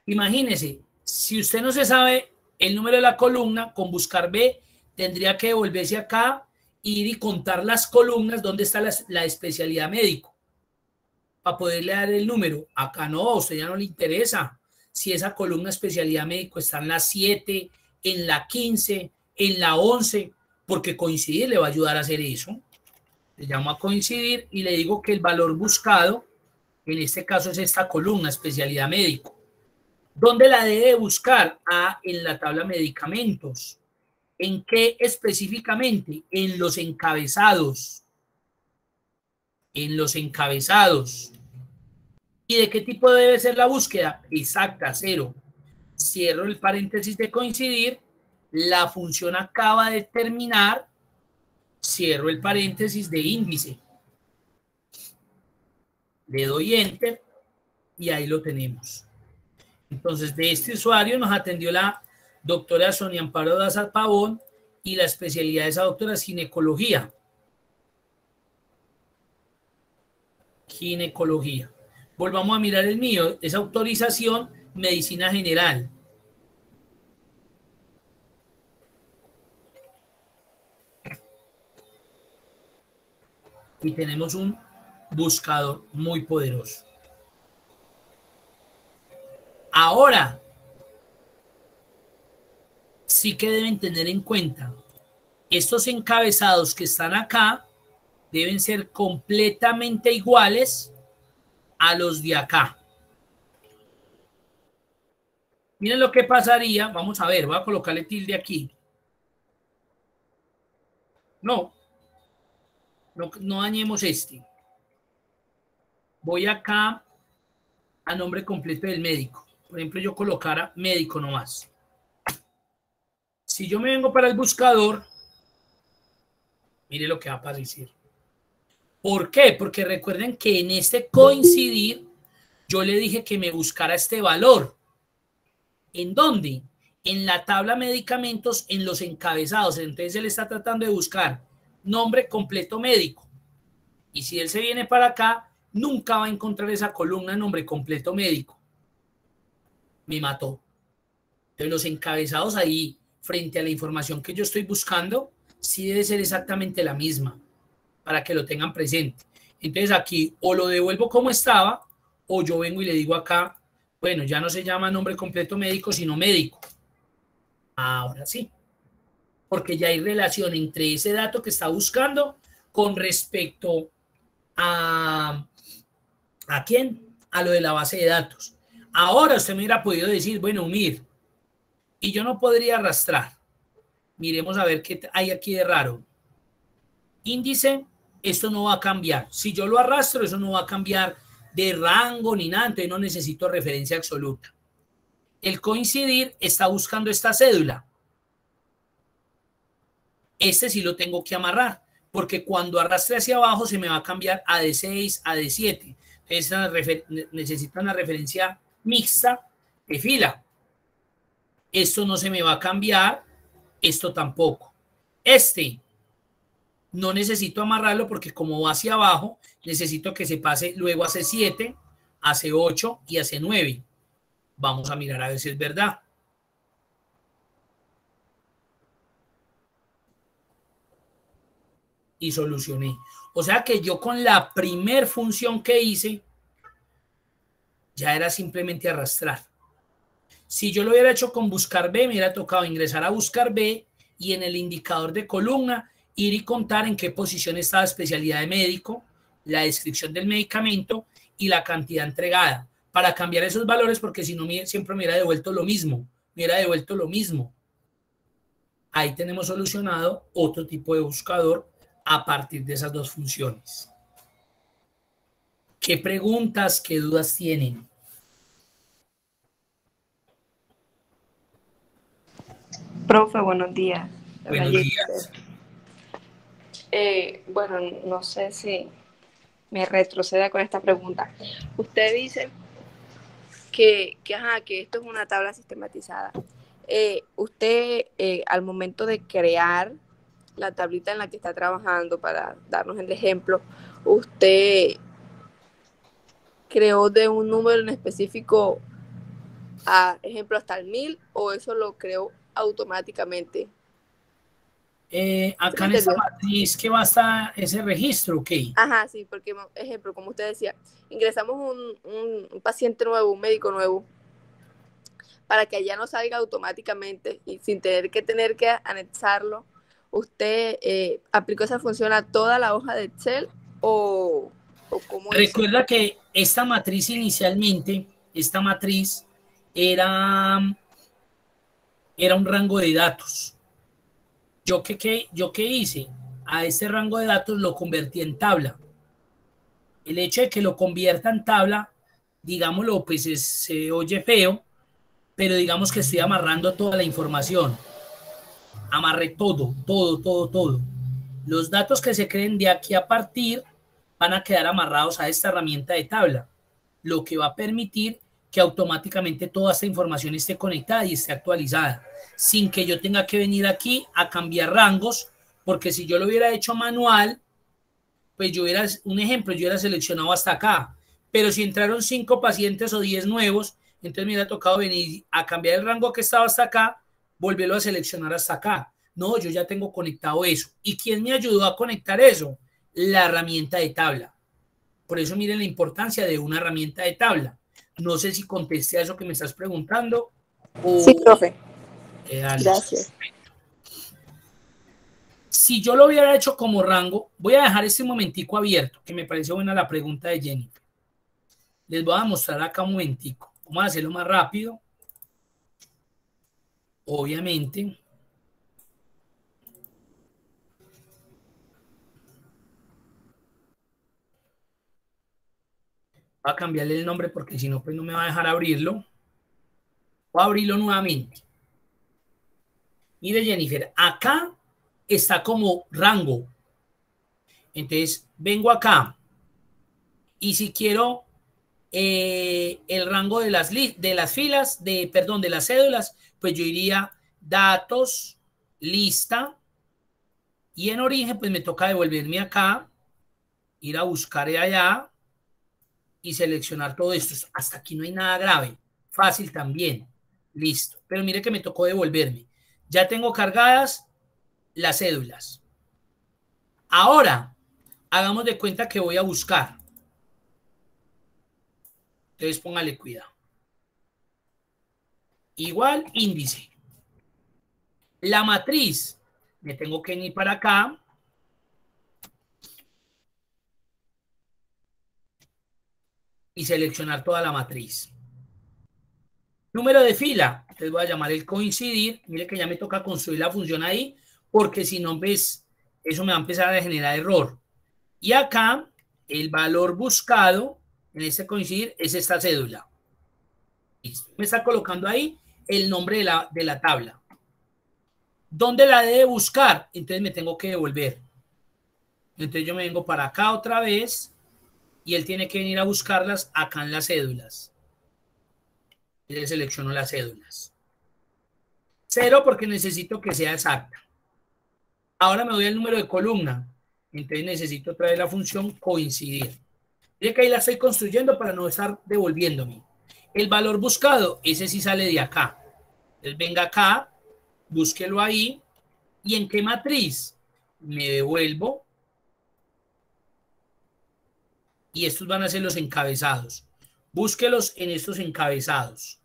Imagínese, si usted no se sabe el número de la columna, con buscar B tendría que volverse acá, ir y contar las columnas donde está la, especialidad médico para poderle dar el número. Acá no, a usted ya no le interesa si esa columna especialidad médico está en la 7, en la 15, en la 11, porque coincidir le va a ayudar a hacer eso. Le llamo a coincidir y le digo que el valor buscado, en este caso es esta columna especialidad médico. ¿Dónde la debe buscar? Ah, en la tabla medicamentos. ¿En qué específicamente? En los encabezados. En los encabezados. ¿Y de qué tipo debe ser la búsqueda? Exacta, cero. Cierro el paréntesis de coincidir. La función acaba de terminar. Cierro el paréntesis de índice. Le doy enter y ahí lo tenemos. Entonces, de este usuario nos atendió la doctora Sonia Amparo Daza Pavón y la especialidad de esa doctora es ginecología. Ginecología. Volvamos a mirar el mío, es autorización medicina general. Y tenemos un buscador muy poderoso. Ahora, sí que deben tener en cuenta, estos encabezados que están acá deben ser completamente iguales a los de acá. Miren lo que pasaría, vamos a ver, voy a colocarle tilde aquí. No, no, dañemos este. Voy acá a nombre completo del médico por ejemplo, yo colocara médico nomás. Si yo me vengo para el buscador, mire lo que va a aparecer. ¿Por qué? Porque recuerden que en este coincidir, yo le dije que me buscara este valor. ¿En dónde? En la tabla medicamentos, en los encabezados. Entonces él está tratando de buscar nombre completo médico. Y si él se viene para acá, nunca va a encontrar esa columna nombre completo médico me mató. Entonces, los encabezados ahí, frente a la información que yo estoy buscando, sí debe ser exactamente la misma, para que lo tengan presente. Entonces, aquí o lo devuelvo como estaba, o yo vengo y le digo acá, bueno, ya no se llama nombre completo médico, sino médico. Ahora sí, porque ya hay relación entre ese dato que está buscando con respecto a, ¿a quién? A lo de la base de datos. Ahora usted me hubiera podido decir, bueno, unir. Y yo no podría arrastrar. Miremos a ver qué hay aquí de raro. Índice, esto no va a cambiar. Si yo lo arrastro, eso no va a cambiar de rango ni nada, entonces no necesito referencia absoluta. El coincidir está buscando esta cédula. Este sí lo tengo que amarrar, porque cuando arrastre hacia abajo se me va a cambiar a D6, a D7. Entonces necesita una referencia mixta de fila. Esto no se me va a cambiar, esto tampoco. Este no necesito amarrarlo porque como va hacia abajo, necesito que se pase luego a C7, a C8 y a C9. Vamos a mirar a ver si es verdad. Y solucioné. O sea que yo con la primer función que hice, ya era simplemente arrastrar. Si yo lo hubiera hecho con buscar B, me hubiera tocado ingresar a buscar B y en el indicador de columna ir y contar en qué posición está la especialidad de médico, la descripción del medicamento y la cantidad entregada para cambiar esos valores porque si no siempre me hubiera devuelto lo mismo, me hubiera devuelto lo mismo. Ahí tenemos solucionado otro tipo de buscador a partir de esas dos funciones. ¿Qué preguntas, qué dudas tienen? Profe, buenos días. Buenos días. Eh, bueno, no sé si, me retroceda con esta pregunta. Usted dice que, que, que esto es una tabla sistematizada. Eh, usted, eh, al momento de crear la tablita en la que está trabajando, para darnos el ejemplo, usted creó de un número en específico, a ejemplo, hasta el mil, o eso lo creó automáticamente? Eh, acá en esa matriz que va a estar ese registro, ¿ok? Ajá, sí, porque, ejemplo, como usted decía, ingresamos un, un, paciente nuevo, un médico nuevo, para que allá no salga automáticamente y sin tener que tener que anexarlo, ¿usted eh, aplicó esa función a toda la hoja de Excel o, o cómo Recuerda que esta matriz inicialmente, esta matriz era, era un rango de datos ¿Yo qué, ¿Yo qué hice? A este rango de datos lo convertí en tabla. El hecho de que lo convierta en tabla, digámoslo, pues se oye feo, pero digamos que estoy amarrando toda la información. Amarré todo, todo, todo, todo. Los datos que se creen de aquí a partir van a quedar amarrados a esta herramienta de tabla, lo que va a permitir que automáticamente toda esta información esté conectada y esté actualizada sin que yo tenga que venir aquí a cambiar rangos, porque si yo lo hubiera hecho manual, pues yo hubiera, un ejemplo, yo hubiera seleccionado hasta acá, pero si entraron cinco pacientes o diez nuevos, entonces me hubiera tocado venir a cambiar el rango que estaba hasta acá, volverlo a seleccionar hasta acá. No, yo ya tengo conectado eso. ¿Y quién me ayudó a conectar eso? La herramienta de tabla. Por eso miren la importancia de una herramienta de tabla. No sé si contesté a eso que me estás preguntando. Sí, profe. Eh, Gracias. Si yo lo hubiera hecho como rango, voy a dejar este momentico abierto, que me pareció buena la pregunta de Jennifer. Les voy a mostrar acá un momentico. Vamos a hacerlo más rápido. Obviamente. Voy a cambiarle el nombre porque si no, pues no me va a dejar abrirlo. Voy a abrirlo nuevamente. Mire, Jennifer, acá está como rango. Entonces, vengo acá. Y si quiero eh, el rango de las, de las filas, de, perdón, de las cédulas, pues yo iría datos, lista. Y en origen, pues me toca devolverme acá, ir a buscar allá y seleccionar todo esto. Hasta aquí no hay nada grave. Fácil también. Listo. Pero mire que me tocó devolverme. Ya tengo cargadas las cédulas. Ahora, hagamos de cuenta que voy a buscar. Entonces póngale cuidado. Igual índice. La matriz, me tengo que ir para acá. Y seleccionar toda la matriz. Número de fila, les voy a llamar el coincidir. Mire que ya me toca construir la función ahí, porque si no, ves, eso me va a empezar a generar error. Y acá, el valor buscado en este coincidir es esta cédula. Me está colocando ahí el nombre de la, de la tabla. ¿Dónde la debe buscar? Entonces me tengo que devolver. Entonces yo me vengo para acá otra vez y él tiene que venir a buscarlas acá en las cédulas le selecciono las cédulas. Cero porque necesito que sea exacta. Ahora me doy el número de columna. Entonces necesito traer la función coincidir. Mire que ahí la estoy construyendo para no estar devolviéndome. El valor buscado, ese sí sale de acá. Entonces venga acá, búsquelo ahí. ¿Y en qué matriz? Me devuelvo. Y estos van a ser los encabezados. Búsquelos en estos encabezados.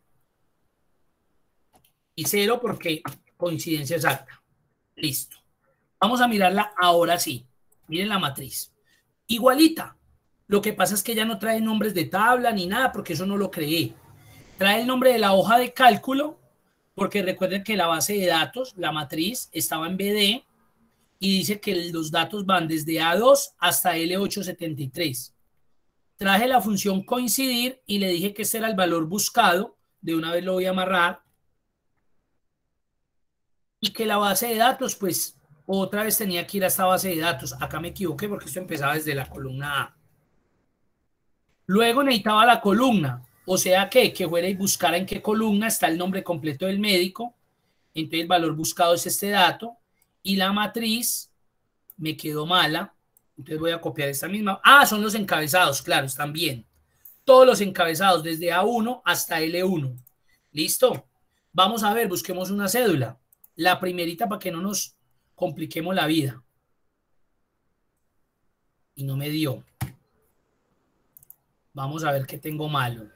Y cero porque coincidencia exacta. Listo. Vamos a mirarla ahora sí. Miren la matriz. Igualita. Lo que pasa es que ya no trae nombres de tabla ni nada porque eso no lo creé. Trae el nombre de la hoja de cálculo porque recuerden que la base de datos, la matriz, estaba en BD y dice que los datos van desde A2 hasta L873 traje la función coincidir y le dije que ese era el valor buscado. De una vez lo voy a amarrar. Y que la base de datos, pues otra vez tenía que ir a esta base de datos. Acá me equivoqué porque esto empezaba desde la columna A. Luego necesitaba la columna, o sea que, que fuera y buscara en qué columna está el nombre completo del médico. Entonces el valor buscado es este dato. Y la matriz me quedó mala. Entonces voy a copiar esta misma. Ah, son los encabezados, claro, están bien. Todos los encabezados, desde A1 hasta L1. ¿Listo? Vamos a ver, busquemos una cédula. La primerita para que no nos compliquemos la vida. Y no me dio. Vamos a ver qué tengo malo.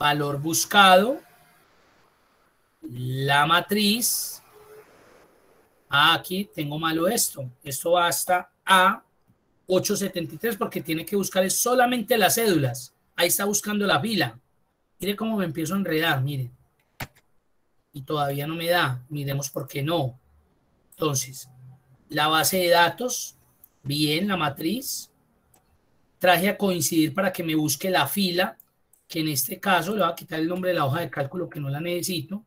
Valor buscado. La matriz. Ah, aquí tengo malo esto. Esto va hasta A 873 porque tiene que buscar solamente las cédulas. Ahí está buscando la fila. Mire cómo me empiezo a enredar, mire. Y todavía no me da. Miremos por qué no. Entonces, la base de datos, bien, la matriz. Traje a coincidir para que me busque la fila, que en este caso le voy a quitar el nombre de la hoja de cálculo que no la necesito.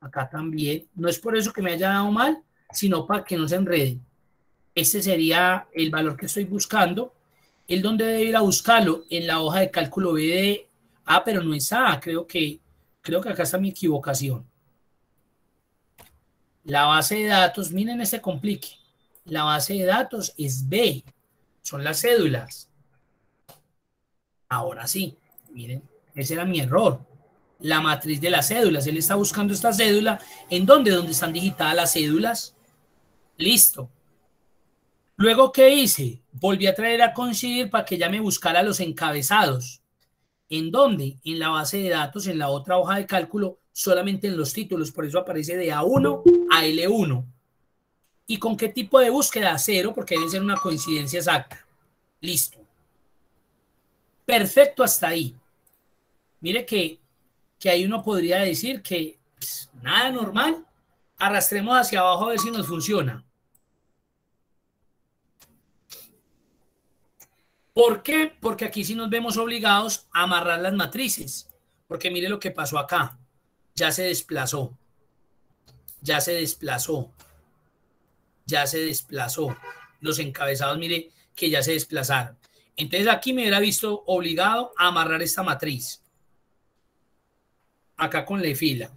Acá también. No es por eso que me haya dado mal, sino para que no se enrede. Este sería el valor que estoy buscando. ¿El dónde debe ir a buscarlo? En la hoja de cálculo BD. Ah, pero no es A. Creo que, creo que acá está mi equivocación. La base de datos, miren este complique. La base de datos es B. Son las cédulas. Ahora sí, miren, ese era mi error. La matriz de las cédulas. Él está buscando esta cédula. ¿En dónde? ¿Dónde están digitadas las cédulas? Listo. Luego, ¿qué hice? Volví a traer a coincidir para que ya me buscara los encabezados. ¿En dónde? En la base de datos, en la otra hoja de cálculo, solamente en los títulos. Por eso aparece de A1 a L1. ¿Y con qué tipo de búsqueda? Cero, porque debe ser una coincidencia exacta. Listo. Perfecto hasta ahí. Mire que, que ahí uno podría decir que pues, nada normal. Arrastremos hacia abajo a ver si nos funciona. ¿Por qué? Porque aquí sí nos vemos obligados a amarrar las matrices. Porque mire lo que pasó acá. Ya se desplazó. Ya se desplazó. Ya se desplazó. Los encabezados, mire que ya se desplazaron. Entonces aquí me hubiera visto obligado a amarrar esta matriz. Acá con la fila.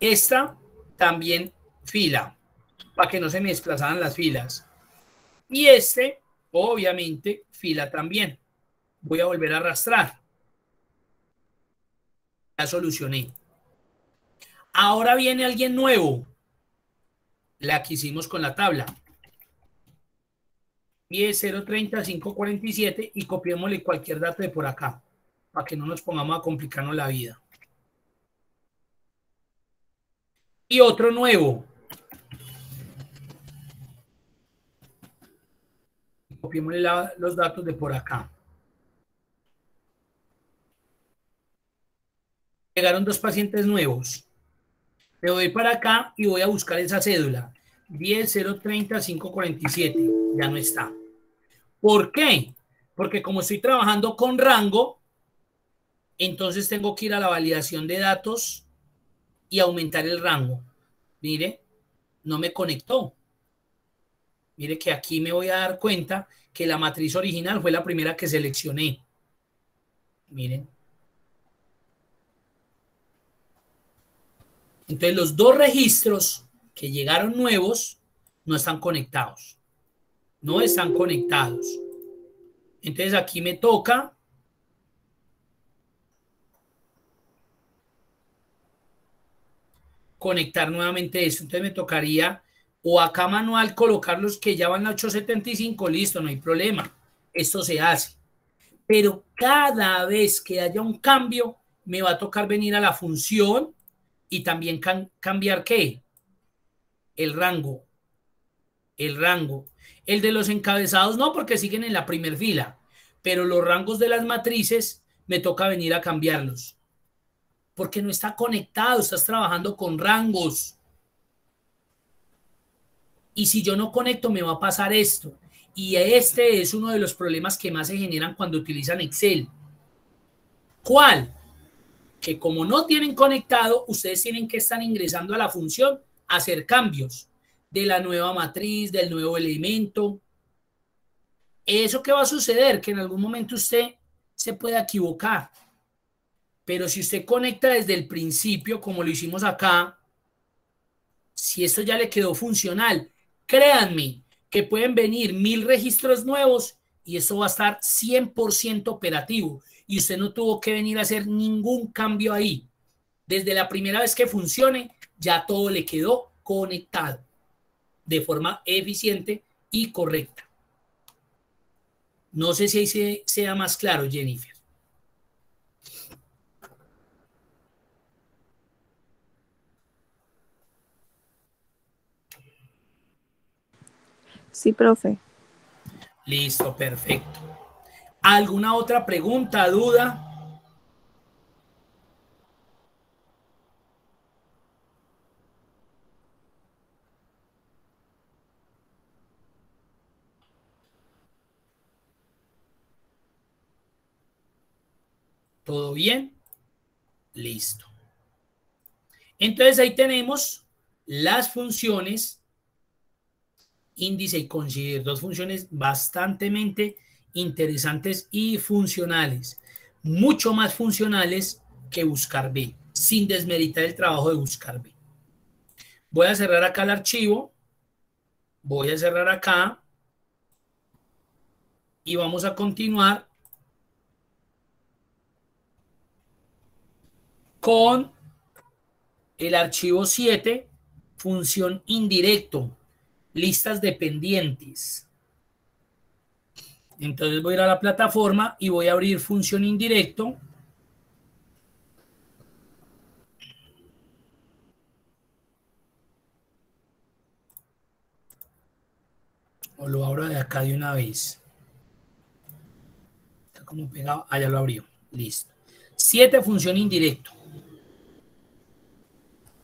Esta también fila. Para que no se me desplazaran las filas. Y este, obviamente, fila también. Voy a volver a arrastrar. Ya solucioné. Ahora viene alguien nuevo. La que hicimos con la tabla. 10, 030, 547 y copiémosle cualquier dato de por acá para que no nos pongamos a complicarnos la vida. Y otro nuevo. Copiémosle los datos de por acá. Llegaron dos pacientes nuevos. Me voy para acá y voy a buscar esa cédula. 10 030 547. Ya no está. ¿Por qué? Porque como estoy trabajando con rango, entonces tengo que ir a la validación de datos y aumentar el rango. Mire, no me conectó. Mire que aquí me voy a dar cuenta que la matriz original fue la primera que seleccioné. Miren. Entonces los dos registros que llegaron nuevos no están conectados no están conectados. Entonces aquí me toca conectar nuevamente esto. Entonces me tocaría o acá manual colocar los que ya van a 875, listo, no hay problema. Esto se hace. Pero cada vez que haya un cambio, me va a tocar venir a la función y también cambiar qué? El rango. El rango. El de los encabezados no, porque siguen en la primer fila, pero los rangos de las matrices me toca venir a cambiarlos. Porque no está conectado, estás trabajando con rangos. Y si yo no conecto, me va a pasar esto. Y este es uno de los problemas que más se generan cuando utilizan Excel. ¿Cuál? Que como no tienen conectado, ustedes tienen que estar ingresando a la función, hacer cambios de la nueva matriz, del nuevo elemento. ¿Eso qué va a suceder? Que en algún momento usted se puede equivocar. Pero si usted conecta desde el principio, como lo hicimos acá, si esto ya le quedó funcional, créanme que pueden venir mil registros nuevos y eso va a estar 100% operativo y usted no tuvo que venir a hacer ningún cambio ahí. Desde la primera vez que funcione, ya todo le quedó conectado de forma eficiente y correcta. No sé si ahí sea más claro, Jennifer. Sí, profe. Listo, perfecto. ¿Alguna otra pregunta, duda? ¿Todo bien? Listo. Entonces ahí tenemos las funciones índice y consider, dos funciones bastante interesantes y funcionales, mucho más funcionales que buscar B, sin desmeritar el trabajo de buscar B. Voy a cerrar acá el archivo, voy a cerrar acá. Y vamos a continuar con el archivo 7, función indirecto, listas dependientes. Entonces voy a ir a la plataforma y voy a abrir función indirecto. O lo abro de acá de una vez. Está como pegado. Ah, ya lo abrió. Listo. Siete función indirecto.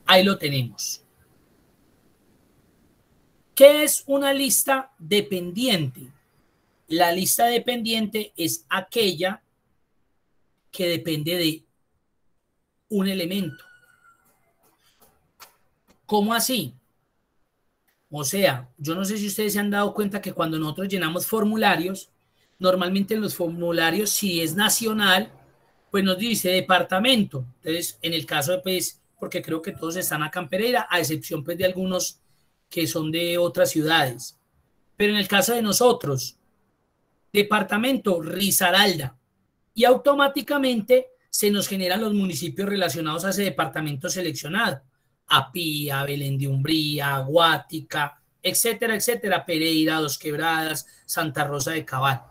Ahí lo tenemos. ¿Qué es una lista dependiente? La lista dependiente es aquella que depende de un elemento. ¿Cómo así? O sea, yo no sé si ustedes se han dado cuenta que cuando nosotros llenamos formularios, normalmente en los formularios, si es nacional, pues nos dice departamento. Entonces, en el caso de pues, porque creo que todos están acá en Pereira, a excepción pues de algunos que son de otras ciudades. Pero en el caso de nosotros, departamento Risaralda, y automáticamente se nos generan los municipios relacionados a ese departamento seleccionado. Apía, Belén de Umbría, Guática, etcétera, etcétera, Pereira, Dos Quebradas, Santa Rosa de Cabal.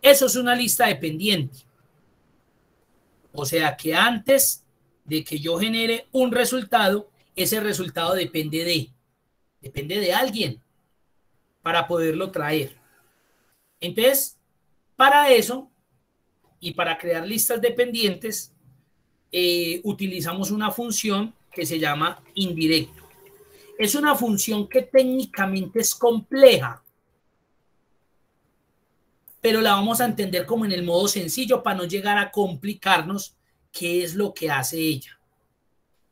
Eso es una lista dependiente. O sea que antes de que yo genere un resultado, ese resultado depende de, depende de alguien para poderlo traer. Entonces, para eso y para crear listas dependientes, eh, utilizamos una función que se llama indirecto. Es una función que técnicamente es compleja, pero la vamos a entender como en el modo sencillo para no llegar a complicarnos qué es lo que hace ella.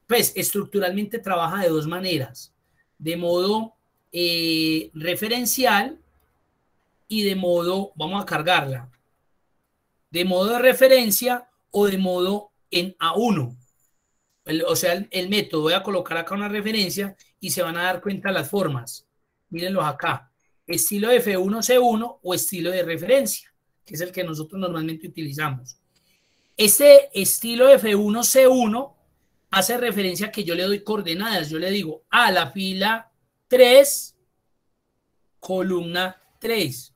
Pues estructuralmente trabaja de dos maneras, de modo eh, referencial y de modo, vamos a cargarla, de modo de referencia o de modo en A1. o sea, el, método, voy a colocar acá una referencia y se van a dar cuenta las formas. Mírenlos acá. Estilo F1C1 o estilo de referencia, que es el que nosotros normalmente utilizamos. Este estilo F1C1 hace referencia a que yo le doy coordenadas. Yo le digo a la fila 3, columna 3,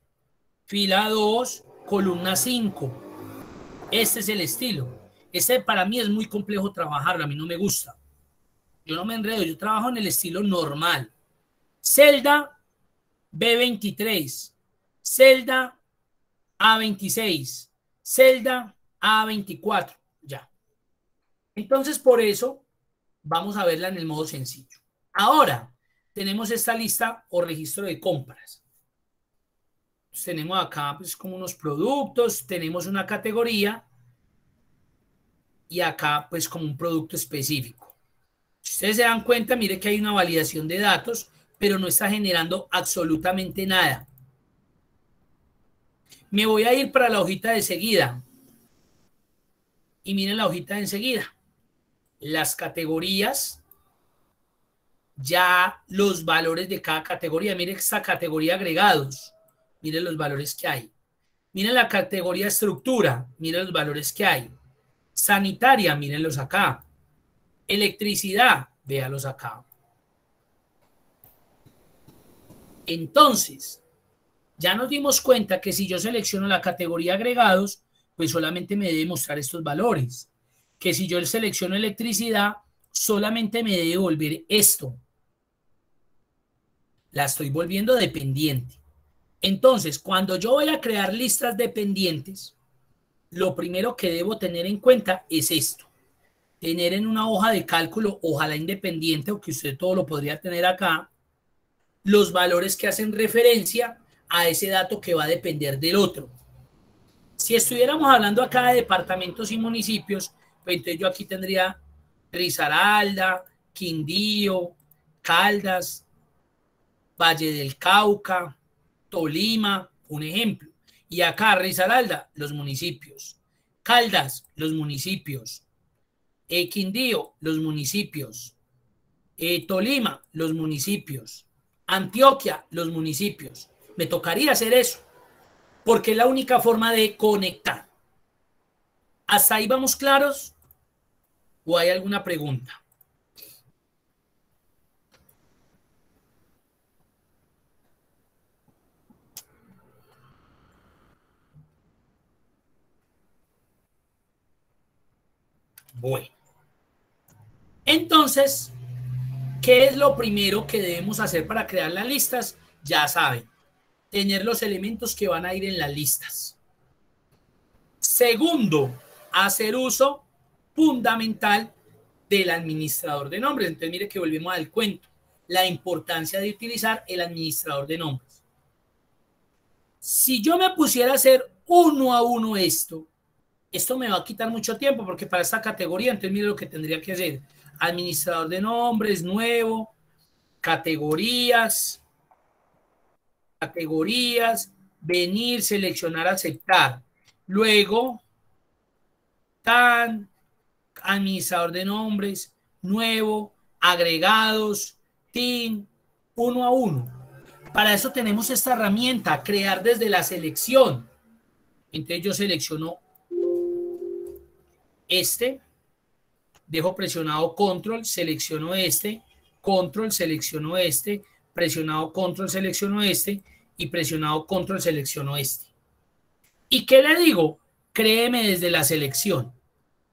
fila 2, columna 5. Este es el estilo. Este para mí es muy complejo trabajarlo, a mí no me gusta. Yo no me enredo, yo trabajo en el estilo normal. Celda B23, celda A26, celda A24, ya. Entonces, por eso vamos a verla en el modo sencillo. Ahora, tenemos esta lista o registro de compras. tenemos acá pues como unos productos, tenemos una categoría y acá pues como un producto específico. Si ustedes se dan cuenta, mire que hay una validación de datos, pero no está generando absolutamente nada. Me voy a ir para la hojita de seguida. Y miren la hojita de enseguida. Las categorías, ya los valores de cada categoría. Miren esta categoría agregados. Miren los valores que hay. Miren la categoría estructura. Miren los valores que hay. Sanitaria, mírenlos acá. Electricidad, véalos acá. Entonces, ya nos dimos cuenta que si yo selecciono la categoría agregados, pues solamente me debe mostrar estos valores. Que si yo selecciono electricidad, solamente me debe volver esto. La estoy volviendo dependiente. Entonces, cuando yo voy a crear listas dependientes, lo primero que debo tener en cuenta es esto. Tener en una hoja de cálculo, ojalá independiente, o que usted todo lo podría tener acá, los valores que hacen referencia a ese dato que va a depender del otro. Si estuviéramos hablando acá de departamentos y municipios, entonces yo aquí tendría Risaralda, Quindío, Caldas, Valle del Cauca, Tolima, un ejemplo. Y acá Risaralda, los municipios. Caldas, los municipios. Eh, Quindío, los municipios. Eh, Tolima, los municipios. Antioquia, los municipios. Me tocaría hacer eso, porque es la única forma de conectar. ¿Hasta ahí vamos claros? ¿O hay alguna pregunta? Bueno. Entonces, ¿qué es lo primero que debemos hacer para crear las listas? Ya saben, tener los elementos que van a ir en las listas. Segundo, hacer uso fundamental del administrador de nombres. Entonces, mire que volvemos al cuento. La importancia de utilizar el administrador de nombres. Si yo me pusiera a hacer uno a uno esto, esto me va a quitar mucho tiempo porque para esta categoría, entonces mire lo que tendría que hacer. Administrador de nombres, nuevo, categorías, categorías, venir, seleccionar, aceptar. Luego, tan, administrador de nombres, nuevo, agregados, team, uno a uno. Para eso tenemos esta herramienta, crear desde la selección. Entonces yo selecciono este, dejo presionado control, selecciono este, control, selecciono este, presionado control, selecciono este y presionado control, selecciono este. ¿Y qué le digo? Créeme desde la selección.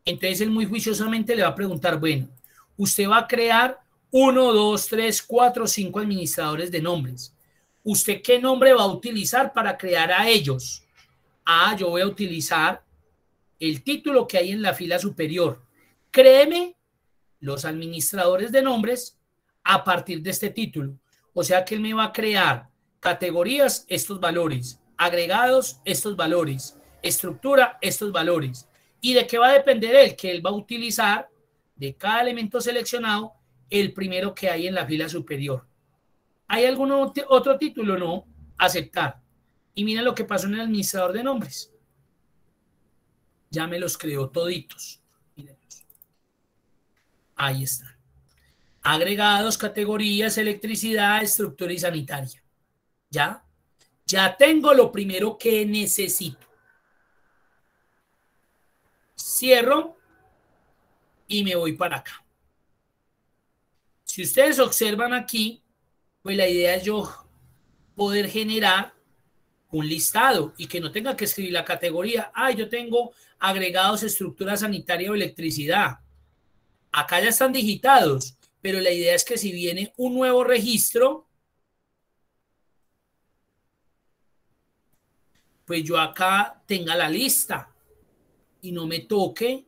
Entonces él muy juiciosamente le va a preguntar, bueno, usted va a crear uno, dos, tres, cuatro, cinco administradores de nombres. ¿Usted qué nombre va a utilizar para crear a ellos? Ah, yo voy a utilizar el título que hay en la fila superior. Créeme, los administradores de nombres a partir de este título. O sea que él me va a crear categorías, estos valores, agregados, estos valores, estructura, estos valores. ¿Y de qué va a depender él? Que él va a utilizar de cada elemento seleccionado el primero que hay en la fila superior. ¿Hay algún otro título? No. Aceptar. Y mira lo que pasó en el administrador de nombres ya me los creó toditos. Ahí están. Agregados, categorías, electricidad, estructura y sanitaria. ¿Ya? Ya tengo lo primero que necesito. Cierro y me voy para acá. Si ustedes observan aquí, pues la idea es yo poder generar un listado y que no tenga que escribir la categoría. Ah, yo tengo agregados estructura sanitaria o electricidad. Acá ya están digitados, pero la idea es que si viene un nuevo registro, pues yo acá tenga la lista y no me toque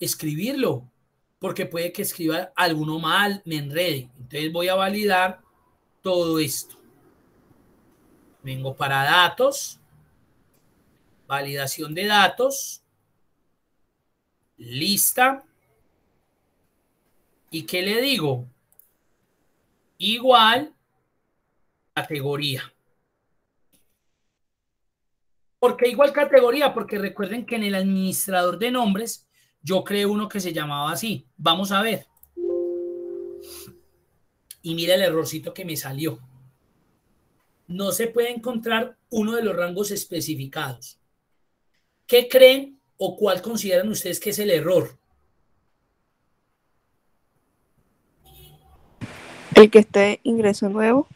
escribirlo, porque puede que escriba alguno mal, me enrede. Entonces voy a validar todo esto. Vengo para datos, validación de datos, lista. ¿Y qué le digo? Igual categoría. ¿Por qué igual categoría? Porque recuerden que en el administrador de nombres yo creé uno que se llamaba así. Vamos a ver. Y mira el errorcito que me salió. No se puede encontrar uno de los rangos especificados. ¿Qué creen o cuál consideran ustedes que es el error? El que esté ingreso nuevo.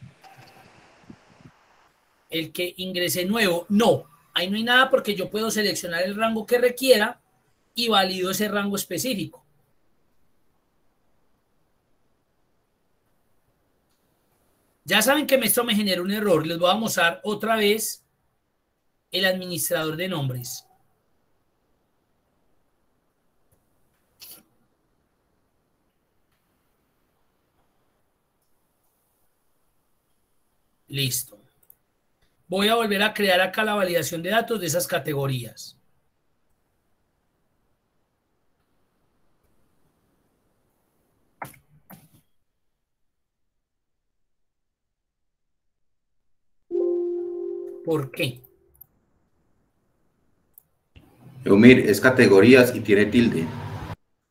El que ingrese nuevo. No, ahí no hay nada porque yo puedo seleccionar el rango que requiera y valido ese rango específico. Ya saben que esto me genera un error. Les voy a mostrar otra vez el administrador de nombres. Listo. Voy a volver a crear acá la validación de datos de esas categorías. ¿Por qué? Eumir, es categorías y tiene tilde.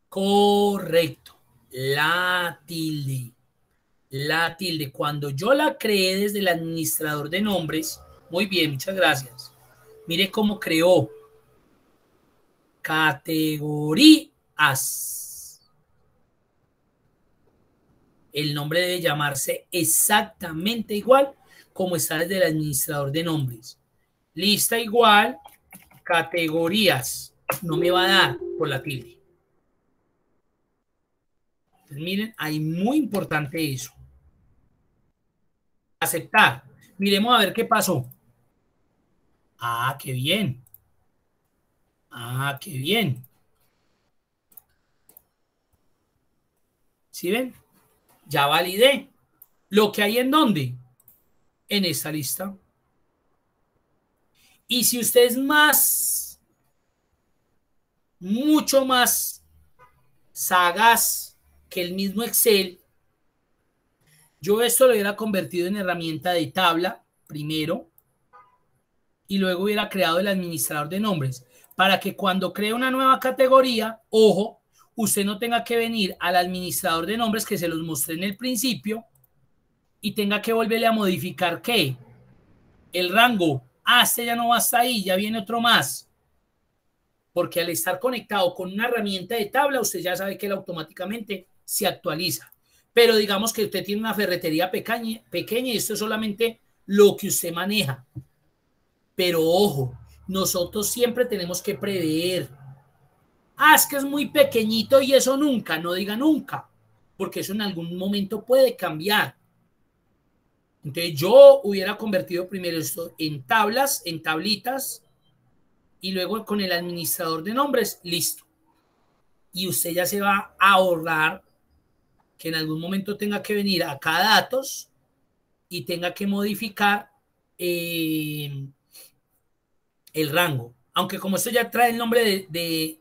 Correcto. La tilde la tilde. Cuando yo la creé desde el administrador de nombres, muy bien, muchas gracias. Mire cómo creó categorías. El nombre debe llamarse exactamente igual como está desde el administrador de nombres. Lista igual, categorías. No me va a dar por la tilde. miren, hay muy importante eso aceptar. Miremos a ver qué pasó. Ah, qué bien. Ah, qué bien. ¿Sí ven? Ya validé. Lo que hay en dónde? En esta lista. Y si usted es más, mucho más sagaz que el mismo Excel, yo esto lo hubiera convertido en herramienta de tabla primero y luego hubiera creado el administrador de nombres para que cuando cree una nueva categoría, ojo, usted no tenga que venir al administrador de nombres que se los mostré en el principio y tenga que volverle a modificar qué? El rango. Ah, este ya no va hasta ahí, ya viene otro más. Porque al estar conectado con una herramienta de tabla, usted ya sabe que él automáticamente se actualiza pero digamos que usted tiene una ferretería pequeña, pequeña y esto es solamente lo que usted maneja. Pero ojo, nosotros siempre tenemos que prever. Ah, es que es muy pequeñito y eso nunca, no diga nunca, porque eso en algún momento puede cambiar. Entonces yo hubiera convertido primero esto en tablas, en tablitas, y luego con el administrador de nombres, listo. Y usted ya se va a ahorrar que en algún momento tenga que venir acá a datos y tenga que modificar eh, el rango. Aunque como esto ya trae el nombre de,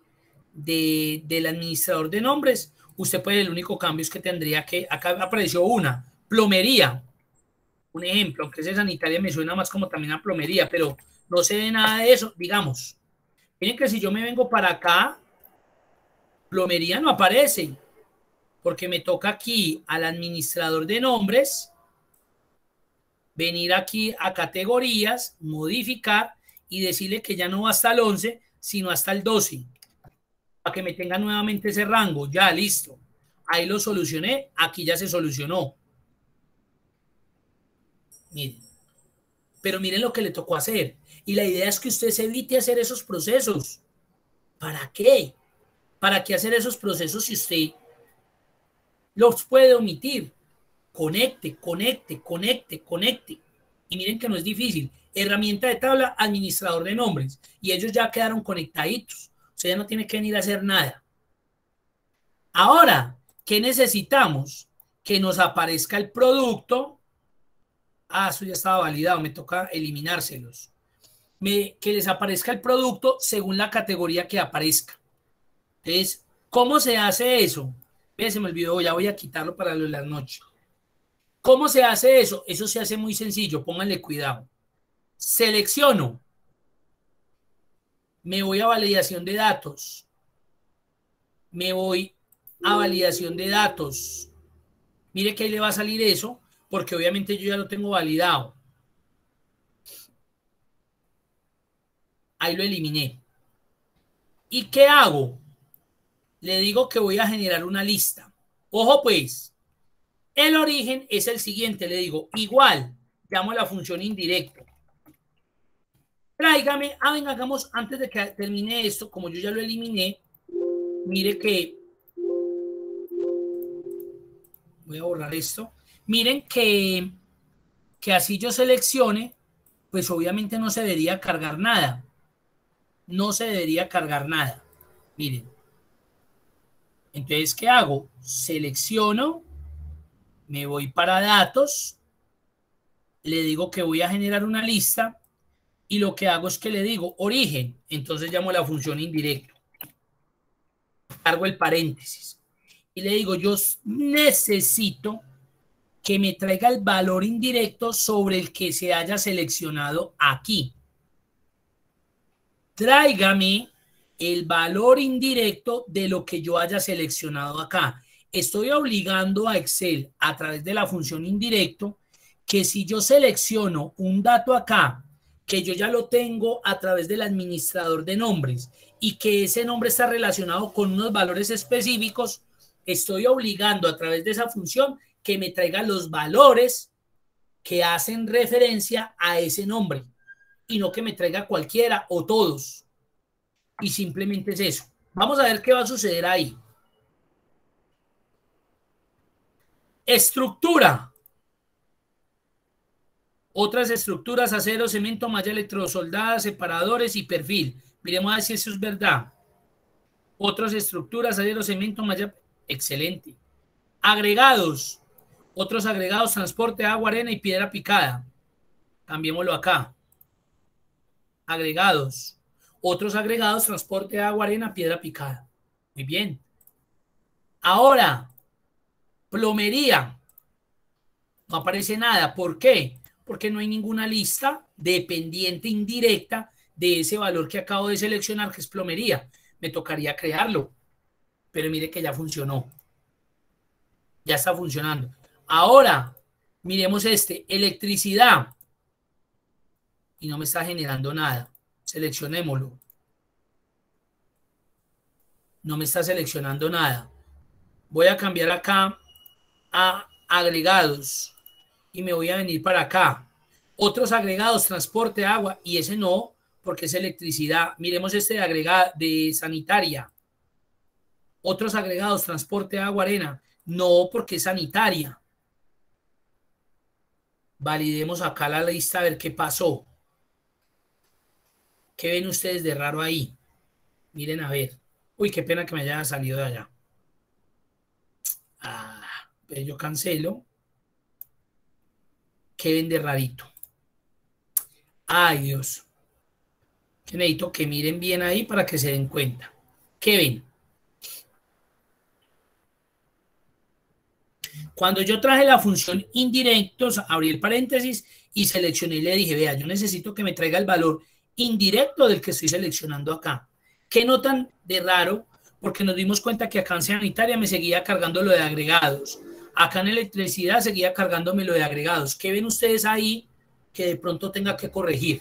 del administrador de nombres, usted puede, el único cambio es que tendría que, acá apareció una, plomería. Un ejemplo, aunque ese sanitaria me suena más como también a plomería, pero no sé de nada de eso, digamos. Miren que si yo me vengo para acá, plomería no aparece porque me toca aquí al administrador de nombres, venir aquí a categorías, modificar y decirle que ya no va hasta el 11, sino hasta el 12, para que me tenga nuevamente ese rango. Ya, listo. Ahí lo solucioné, aquí ya se solucionó. Miren. Pero miren lo que le tocó hacer. Y la idea es que usted se evite hacer esos procesos. ¿Para qué? ¿Para qué hacer esos procesos si usted los puede omitir. Conecte, conecte, conecte, conecte. Y miren que no es difícil. Herramienta de tabla, administrador de nombres. Y ellos ya quedaron conectaditos. O sea, ya no tiene que venir a hacer nada. Ahora, ¿qué necesitamos? Que nos aparezca el producto. Ah, eso ya estaba validado. Me toca eliminárselos. Me, que les aparezca el producto según la categoría que aparezca. Entonces, ¿cómo se hace eso? se me olvidó, ya voy a quitarlo para las noches. ¿Cómo se hace eso? Eso se hace muy sencillo, pónganle cuidado. Selecciono Me voy a validación de datos. Me voy a validación de datos. Mire que ahí le va a salir eso, porque obviamente yo ya lo tengo validado. Ahí lo eliminé. ¿Y qué hago? Le digo que voy a generar una lista. Ojo pues, el origen es el siguiente. Le digo, igual, llamo a la función indirecto. Tráigame, ah, venga, hagamos, antes de que termine esto, como yo ya lo eliminé, mire que, voy a borrar esto, miren que, que así yo seleccione, pues obviamente no se debería cargar nada. No se debería cargar nada. Miren. Entonces, ¿qué hago? Selecciono, me voy para datos, le digo que voy a generar una lista y lo que hago es que le digo origen, entonces llamo la función indirecto. Cargo el paréntesis y le digo yo necesito que me traiga el valor indirecto sobre el que se haya seleccionado aquí. Tráigame el valor indirecto de lo que yo haya seleccionado acá. Estoy obligando a Excel a través de la función indirecto que si yo selecciono un dato acá, que yo ya lo tengo a través del administrador de nombres y que ese nombre está relacionado con unos valores específicos, estoy obligando a través de esa función que me traiga los valores que hacen referencia a ese nombre y no que me traiga cualquiera o todos. Y simplemente es eso. Vamos a ver qué va a suceder ahí. Estructura. Otras estructuras, acero, cemento, malla electrosoldada, separadores y perfil. Miremos a ver si eso es verdad. Otras estructuras, acero, cemento, malla. Excelente. Agregados. Otros agregados, transporte, agua, arena y piedra picada. Cambiémoslo acá. Agregados. Otros agregados, transporte, agua, arena, piedra picada. Muy bien. Ahora, plomería. No aparece nada. ¿Por qué? Porque no hay ninguna lista dependiente indirecta de ese valor que acabo de seleccionar, que es plomería. Me tocaría crearlo, pero mire que ya funcionó. Ya está funcionando. Ahora, miremos este, electricidad. Y no me está generando nada. Seleccionémoslo. No me está seleccionando nada. Voy a cambiar acá a agregados y me voy a venir para acá. Otros agregados, transporte, agua, y ese no, porque es electricidad. Miremos este agregado de sanitaria. Otros agregados, transporte, agua, arena. No, porque es sanitaria. Validemos acá la lista a ver qué pasó. ¿Qué ven ustedes de raro ahí? Miren a ver. Uy, qué pena que me haya salido de allá. Ah, pero yo cancelo. ¿Qué ven de rarito? Ay, Dios. Que necesito que miren bien ahí para que se den cuenta. ¿Qué ven? Cuando yo traje la función indirectos, abrí el paréntesis y seleccioné y le dije, vea, yo necesito que me traiga el valor indirecto del que estoy seleccionando acá. ¿Qué notan de raro? Porque nos dimos cuenta que acá en sanitaria me seguía cargando lo de agregados. Acá en electricidad seguía cargándome lo de agregados. ¿Qué ven ustedes ahí que de pronto tenga que corregir?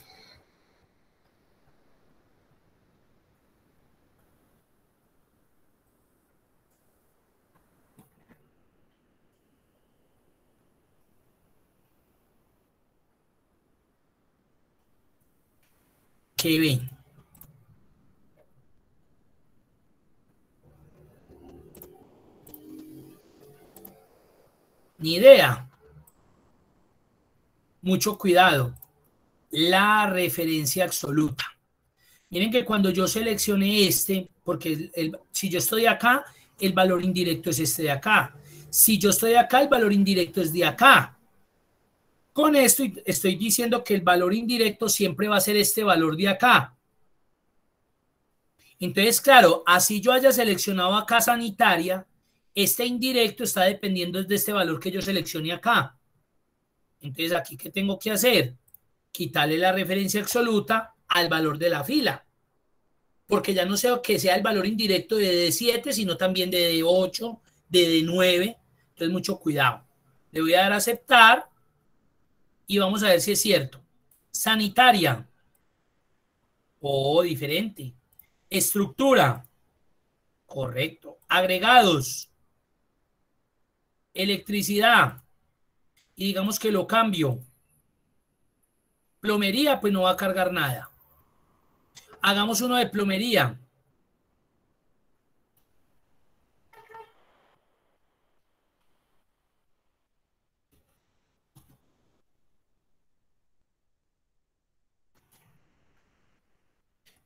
¿Qué ven? Ni idea. Mucho cuidado. La referencia absoluta. Miren que cuando yo seleccione este, porque si yo estoy acá, el valor indirecto es este de acá. Si yo estoy acá, el valor indirecto es de acá. Con esto estoy diciendo que el valor indirecto siempre va a ser este valor de acá. Entonces, claro, así yo haya seleccionado acá sanitaria, este indirecto está dependiendo de este valor que yo seleccione acá. Entonces, aquí, ¿qué tengo que hacer? Quitarle la referencia absoluta al valor de la fila. porque ya no sea que sea el valor indirecto de D7, sino también de D8, de D9. Entonces, mucho cuidado. Le voy a dar a aceptar y vamos a ver si es cierto. Sanitaria. Oh, diferente. Estructura. Correcto. Agregados. Electricidad. Y digamos que lo cambio. Plomería, pues no va a cargar nada. Hagamos uno de plomería.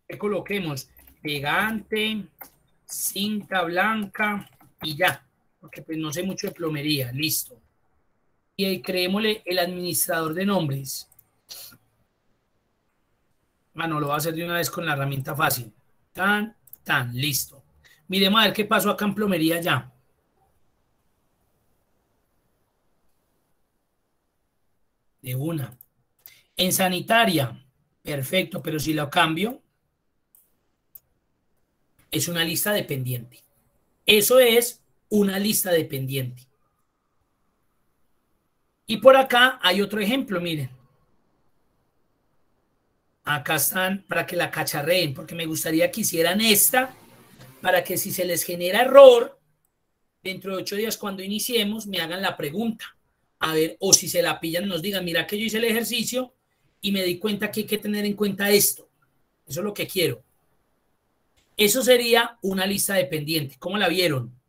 Que coloquemos pegante, cinta blanca y ya, porque pues no sé mucho de plomería, listo. Y ahí creémosle el administrador de nombres. Bueno, lo va a hacer de una vez con la herramienta fácil. Tan, tan, listo. Miremos a ver qué pasó acá en plomería ya. De una. En sanitaria, perfecto, pero si lo cambio, es una lista dependiente. Eso es una lista dependiente. Y por acá hay otro ejemplo, miren. Acá están para que la cacharreen, porque me gustaría que hicieran esta, para que si se les genera error, dentro de ocho días cuando iniciemos, me hagan la pregunta. A ver, o si se la pillan, nos digan, mira que yo hice el ejercicio y me di cuenta que hay que tener en cuenta esto. Eso es lo que quiero. Eso sería una lista dependiente. ¿Cómo la vieron?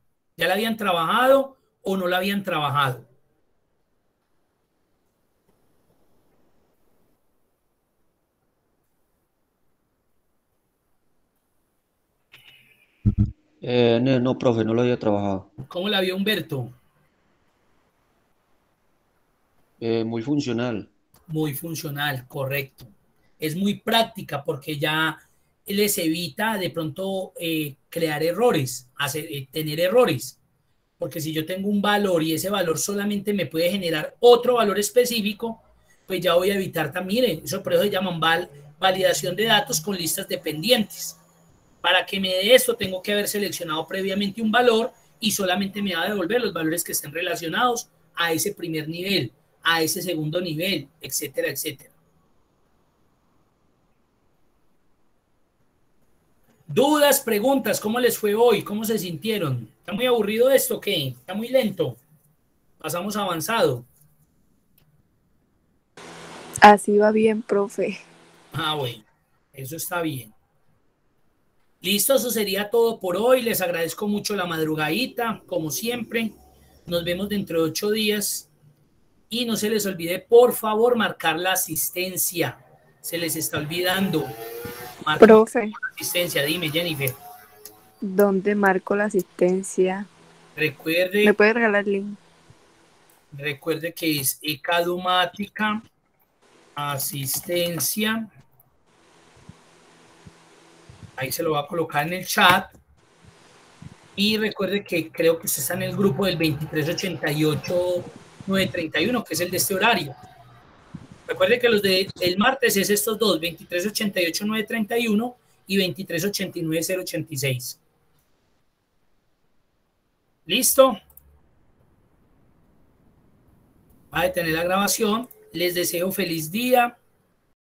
¿Ya la habían trabajado o no la habían trabajado? Eh, no, no, profe, no lo había trabajado. ¿Cómo la vio Humberto? Eh, muy funcional. Muy funcional, correcto. Es muy práctica porque ya les evita de pronto eh, crear errores, hacer, eh, tener errores. Porque si yo tengo un valor y ese valor solamente me puede generar otro valor específico, pues ya voy a evitar también, miren, eso por eso se llaman val, validación de datos con listas dependientes. Para que me dé esto, tengo que haber seleccionado previamente un valor y solamente me va a devolver los valores que estén relacionados a ese primer nivel, a ese segundo nivel, etcétera, etcétera. Dudas, preguntas, ¿cómo les fue hoy? ¿Cómo se sintieron? ¿Está muy aburrido esto? ¿Qué? ¿Está muy lento? Pasamos avanzado. Así va bien, profe. Ah, bueno, eso está bien. Listo, eso sería todo por hoy. Les agradezco mucho la madrugadita, como siempre. Nos vemos dentro de ocho días. Y no se les olvide, por favor, marcar la asistencia. Se les está olvidando. Profe. Asistencia, dime, Jennifer. ¿Dónde marco la asistencia? Recuerde. ¿Me puede regalar el link? Recuerde que es ecadumática, asistencia. Ahí se lo va a colocar en el chat. Y recuerde que creo que usted está en el grupo del 2388-931, que es el de este horario. Recuerde que los de, del martes es estos dos, 2388-931 y 2389-086. ¿Listo? Va a detener la grabación. Les deseo feliz día,